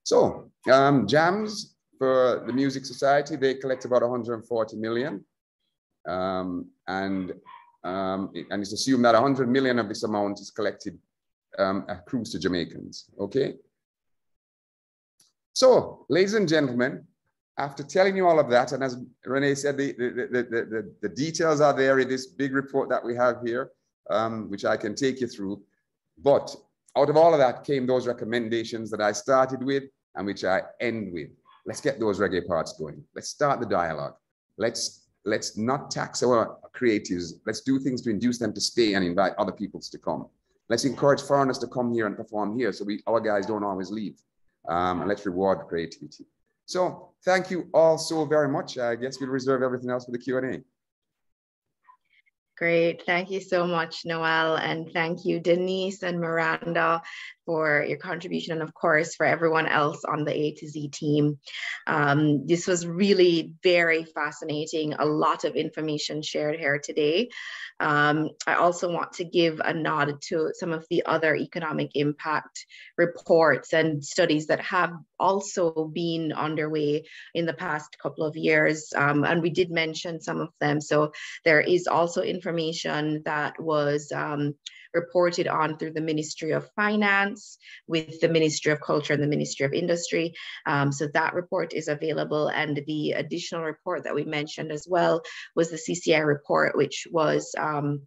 So um, JAMMS for the Music Society, they collect about 140 million. Um, and, um, and it's assumed that 100 million of this amount is collected, um, accrues to Jamaicans, okay? So, ladies and gentlemen, after telling you all of that, and as Renee said, the, the, the, the, the details are there in this big report that we have here, um, which I can take you through. But out of all of that came those recommendations that I started with and which I end with. Let's get those reggae parks going. Let's start the dialogue. Let's let's not tax our creatives. Let's do things to induce them to stay and invite other peoples to come. Let's encourage foreigners to come here and perform here so we our guys don't always leave. Um, and let's reward creativity. So thank you all so very much. I guess we'll reserve everything else for the Q&A. Great. Thank you so much, Noel. And thank you, Denise and Miranda, for your contribution. And of course, for everyone else on the A to Z team. Um, this was really very fascinating. A lot of information shared here today. Um, I also want to give a nod to some of the other economic impact reports and studies that have also been underway in the past couple of years. Um, and we did mention some of them. So there is also information that was um, reported on through the Ministry of Finance with the Ministry of Culture and the Ministry of Industry. Um, so that report is available. And the additional report that we mentioned as well was the CCI report, which was um,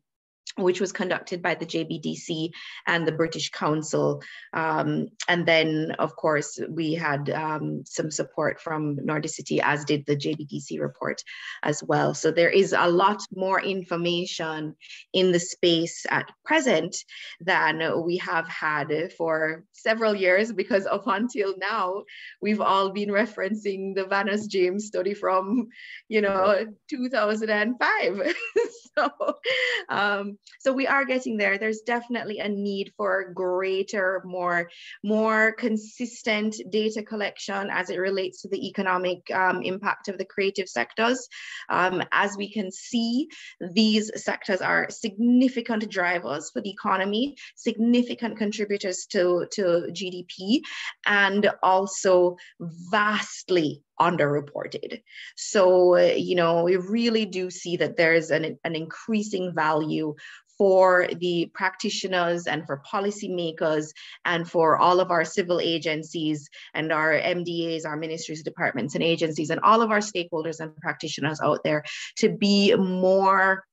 which was conducted by the JBDC and the British Council. Um, and then, of course, we had um, some support from Nordicity, as did the JBDC report as well. So there is a lot more information in the space at present than we have had for several years, because up until now, we've all been referencing the Vanus James study from, you know, 2005. so, um, so we are getting there. There's definitely a need for greater, more, more consistent data collection as it relates to the economic um, impact of the creative sectors. Um, as we can see, these sectors are significant drivers for the economy, significant contributors to, to GDP, and also vastly underreported. So, uh, you know, we really do see that there's an, an increasing value for the practitioners and for policymakers and for all of our civil agencies and our MDAs, our ministries, departments, and agencies, and all of our stakeholders and practitioners out there to be more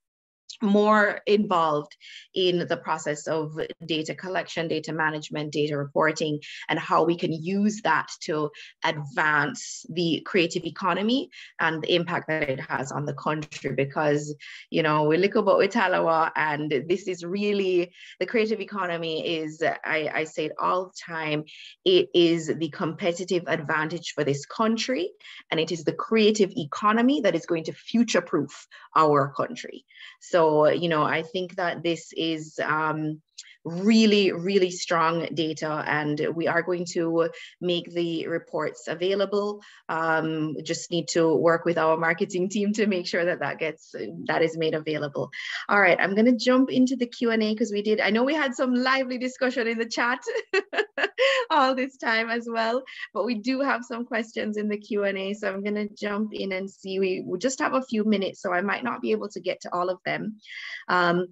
more involved in the process of data collection, data management, data reporting, and how we can use that to advance the creative economy and the impact that it has on the country. Because, you know, we look about Italawa, and this is really the creative economy is, I, I say it all the time, it is the competitive advantage for this country, and it is the creative economy that is going to future proof our country. So, you know, I think that this is um, really, really strong data, and we are going to make the reports available. Um, just need to work with our marketing team to make sure that that gets that is made available. All right, I'm going to jump into the Q and A because we did. I know we had some lively discussion in the chat all this time as well, but we do have some questions in the Q and A, so I'm going to jump in and see. We, we just have a few minutes, so I might not be able to get to all of them. Um,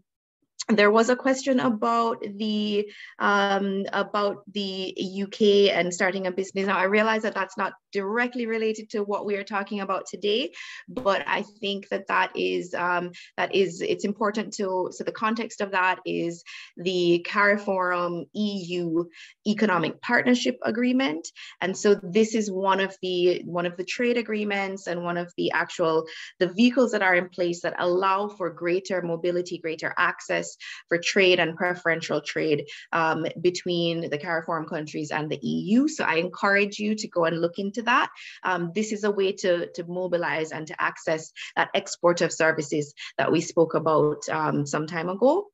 there was a question about the um, about the UK and starting a business. Now I realize that that's not directly related to what we are talking about today, but I think that that is um, that is it's important to. So the context of that is the CARIFORUM EU Economic Partnership Agreement, and so this is one of the one of the trade agreements and one of the actual the vehicles that are in place that allow for greater mobility, greater access for trade and preferential trade um, between the CARIFORUM countries and the EU. So I encourage you to go and look into that. Um, this is a way to, to mobilize and to access that export of services that we spoke about um, some time ago.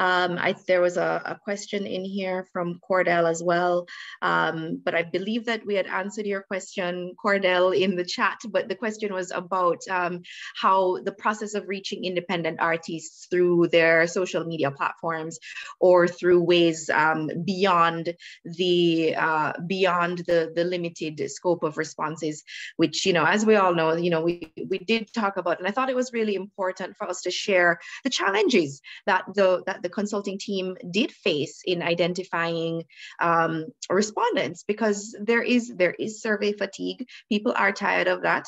Um, I, there was a, a, question in here from Cordell as well, um, but I believe that we had answered your question, Cordell, in the chat, but the question was about um, how the process of reaching independent artists through their social media platforms or through ways um, beyond the uh, beyond the, the limited scope of responses, which, you know, as we all know, you know, we, we did talk about, and I thought it was really important for us to share the challenges that the, that the consulting team did face in identifying um, respondents because there is there is survey fatigue. People are tired of that,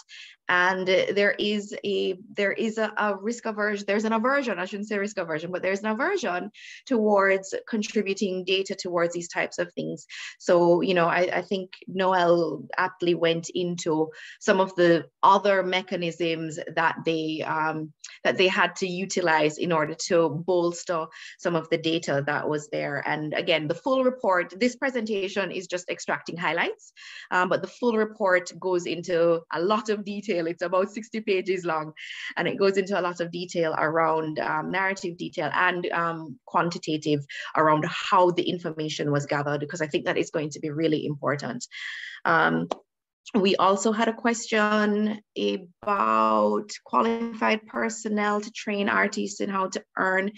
and there is a there is a, a, risk aversion there's an aversion i shouldn't say risk aversion but there's an aversion towards contributing data towards these types of things so you know i, I think noel aptly went into some of the other mechanisms that they um, that they had to utilize in order to bolster some of the data that was there. And again, the full report, this presentation is just extracting highlights, um, but the full report goes into a lot of detail. It's about 60 pages long, and it goes into a lot of detail around um, narrative detail and um, quantitative around how the information was gathered, because I think that is going to be really important. Um, we also had a question about qualified personnel to train artists and how to earn.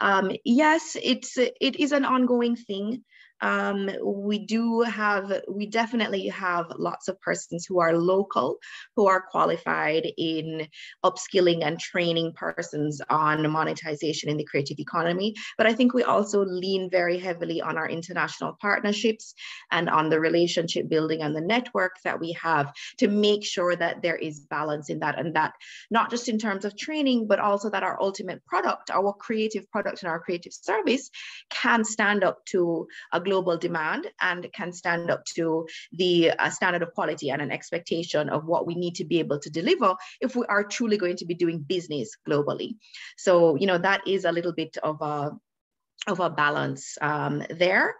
Um, yes, it's it is an ongoing thing. Um, we do have, we definitely have lots of persons who are local, who are qualified in upskilling and training persons on monetization in the creative economy. But I think we also lean very heavily on our international partnerships and on the relationship building and the network that we have to make sure that there is balance in that and that not just in terms of training, but also that our ultimate product, our creative product and our creative service can stand up to a global demand and can stand up to the uh, standard of quality and an expectation of what we need to be able to deliver if we are truly going to be doing business globally. So, you know, that is a little bit of a of a balance um, there.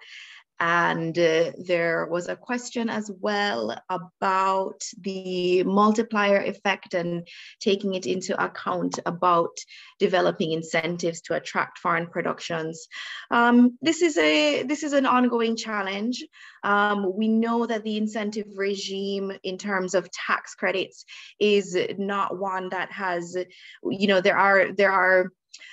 And uh, there was a question as well about the multiplier effect and taking it into account about developing incentives to attract foreign productions. Um, this is a this is an ongoing challenge. Um, we know that the incentive regime in terms of tax credits is not one that has, you know, there are there are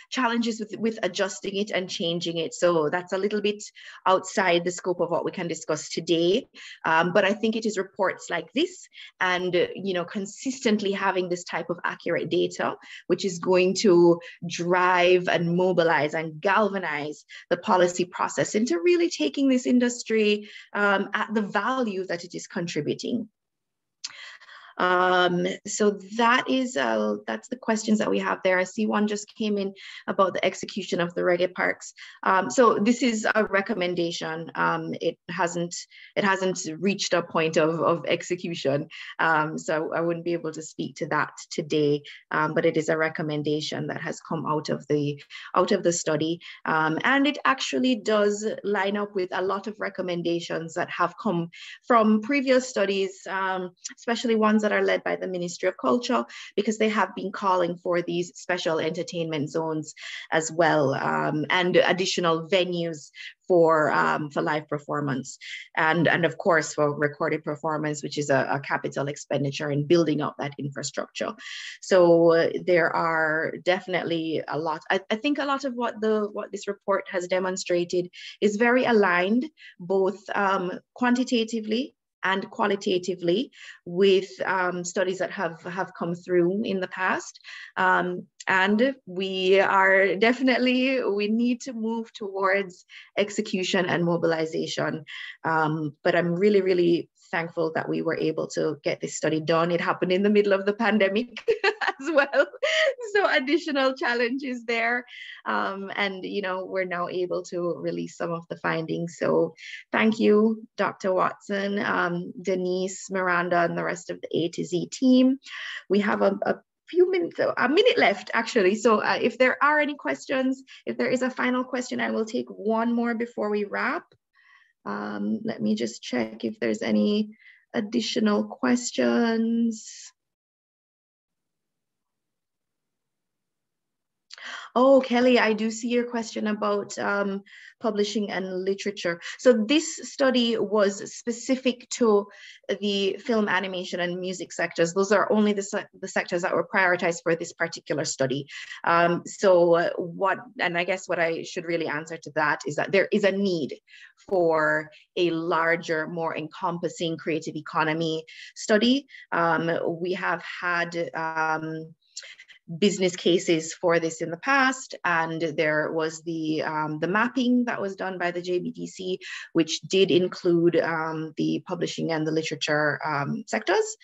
challenges with, with adjusting it and changing it. So that's a little bit outside the scope of what we can discuss today. Um, but I think it is reports like this and, you know, consistently having this type of accurate data, which is going to drive and mobilize and galvanize the policy process into really taking this industry um, at the value that it is contributing. Um, so that is uh, that's the questions that we have there. I see one just came in about the execution of the reggae parks. Um, so this is a recommendation. Um, it hasn't it hasn't reached a point of, of execution. Um, so I wouldn't be able to speak to that today, um, but it is a recommendation that has come out of the out of the study. Um, and it actually does line up with a lot of recommendations that have come from previous studies, especially ones that are led by the Ministry of Culture because they have been calling for these special entertainment zones as well um, and additional venues for um, for live performance. And and of course for recorded performance which is a, a capital expenditure in building up that infrastructure. So uh, there are definitely a lot. I, I think a lot of what the what this report has demonstrated is very aligned both um, quantitatively and qualitatively with um, studies that have, have come through in the past. Um, and we are definitely, we need to move towards execution and mobilization. Um, but I'm really, really thankful that we were able to get this study done. It happened in the middle of the pandemic as well. So additional challenges there. Um, and, you know, we're now able to release some of the findings. So thank you, Dr. Watson, um, Denise, Miranda, and the rest of the A to Z team. We have a, a few minutes, a minute left actually. So uh, if there are any questions, if there is a final question, I will take one more before we wrap. Um, let me just check if there's any additional questions. Oh, Kelly, I do see your question about um, publishing and literature. So this study was specific to the film, animation, and music sectors. Those are only the, se the sectors that were prioritized for this particular study. Um, so what, and I guess what I should really answer to that is that there is a need for a larger, more encompassing creative economy study. Um, we have had um, business cases for this in the past, and there was the um, the mapping that was done by the JBDC, which did include um, the publishing and the literature um, sectors.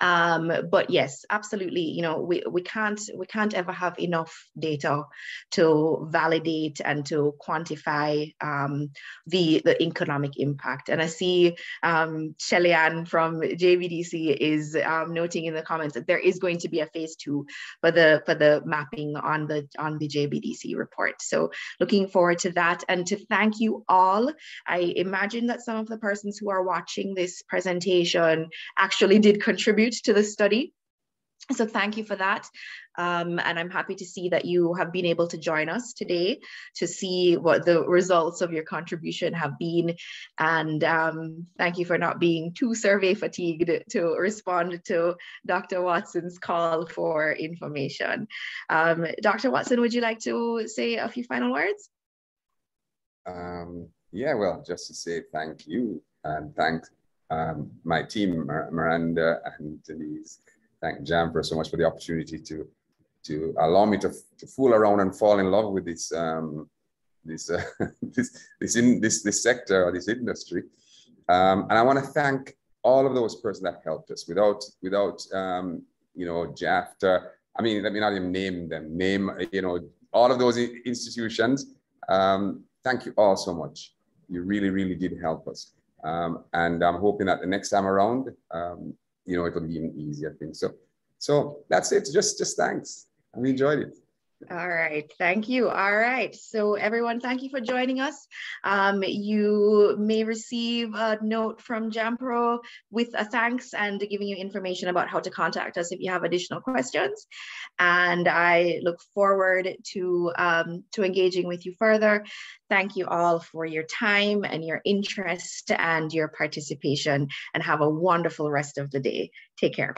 Um, but yes, absolutely. You know, we, we can't we can't ever have enough data to validate and to quantify um, the the economic impact. And I see um, from JBDC is um, noting in the comments that there is going to be a phase two for the for the mapping on the on the JBDC report. So looking forward to that and to thank you all. I imagine that some of the persons who are watching this presentation actually did contribute to the study. So thank you for that. Um, and I'm happy to see that you have been able to join us today to see what the results of your contribution have been. And um, thank you for not being too survey fatigued to respond to Dr. Watson's call for information. Um, Dr. Watson, would you like to say a few final words? Um, yeah, well, just to say thank you and thank um, my team, Miranda and Denise. Thank JAMPRO so much for the opportunity to to allow me to, to fool around and fall in love with this um, this uh, this this in this this sector or this industry. Um, and I want to thank all of those persons that helped us. Without without um, you know JAFTA, I mean, let me not even name them. Name you know all of those institutions. Um, thank you all so much. You really really did help us. Um, and I'm hoping that the next time around, um, you know, it'll be even easier. I think so. So that's it. Just just thanks. We enjoyed it. All right, thank you. All right, so everyone, thank you for joining us. Um, you may receive a note from Jampro with a thanks and giving you information about how to contact us if you have additional questions. And I look forward to, um, to engaging with you further. Thank you all for your time and your interest and your participation and have a wonderful rest of the day. Take care.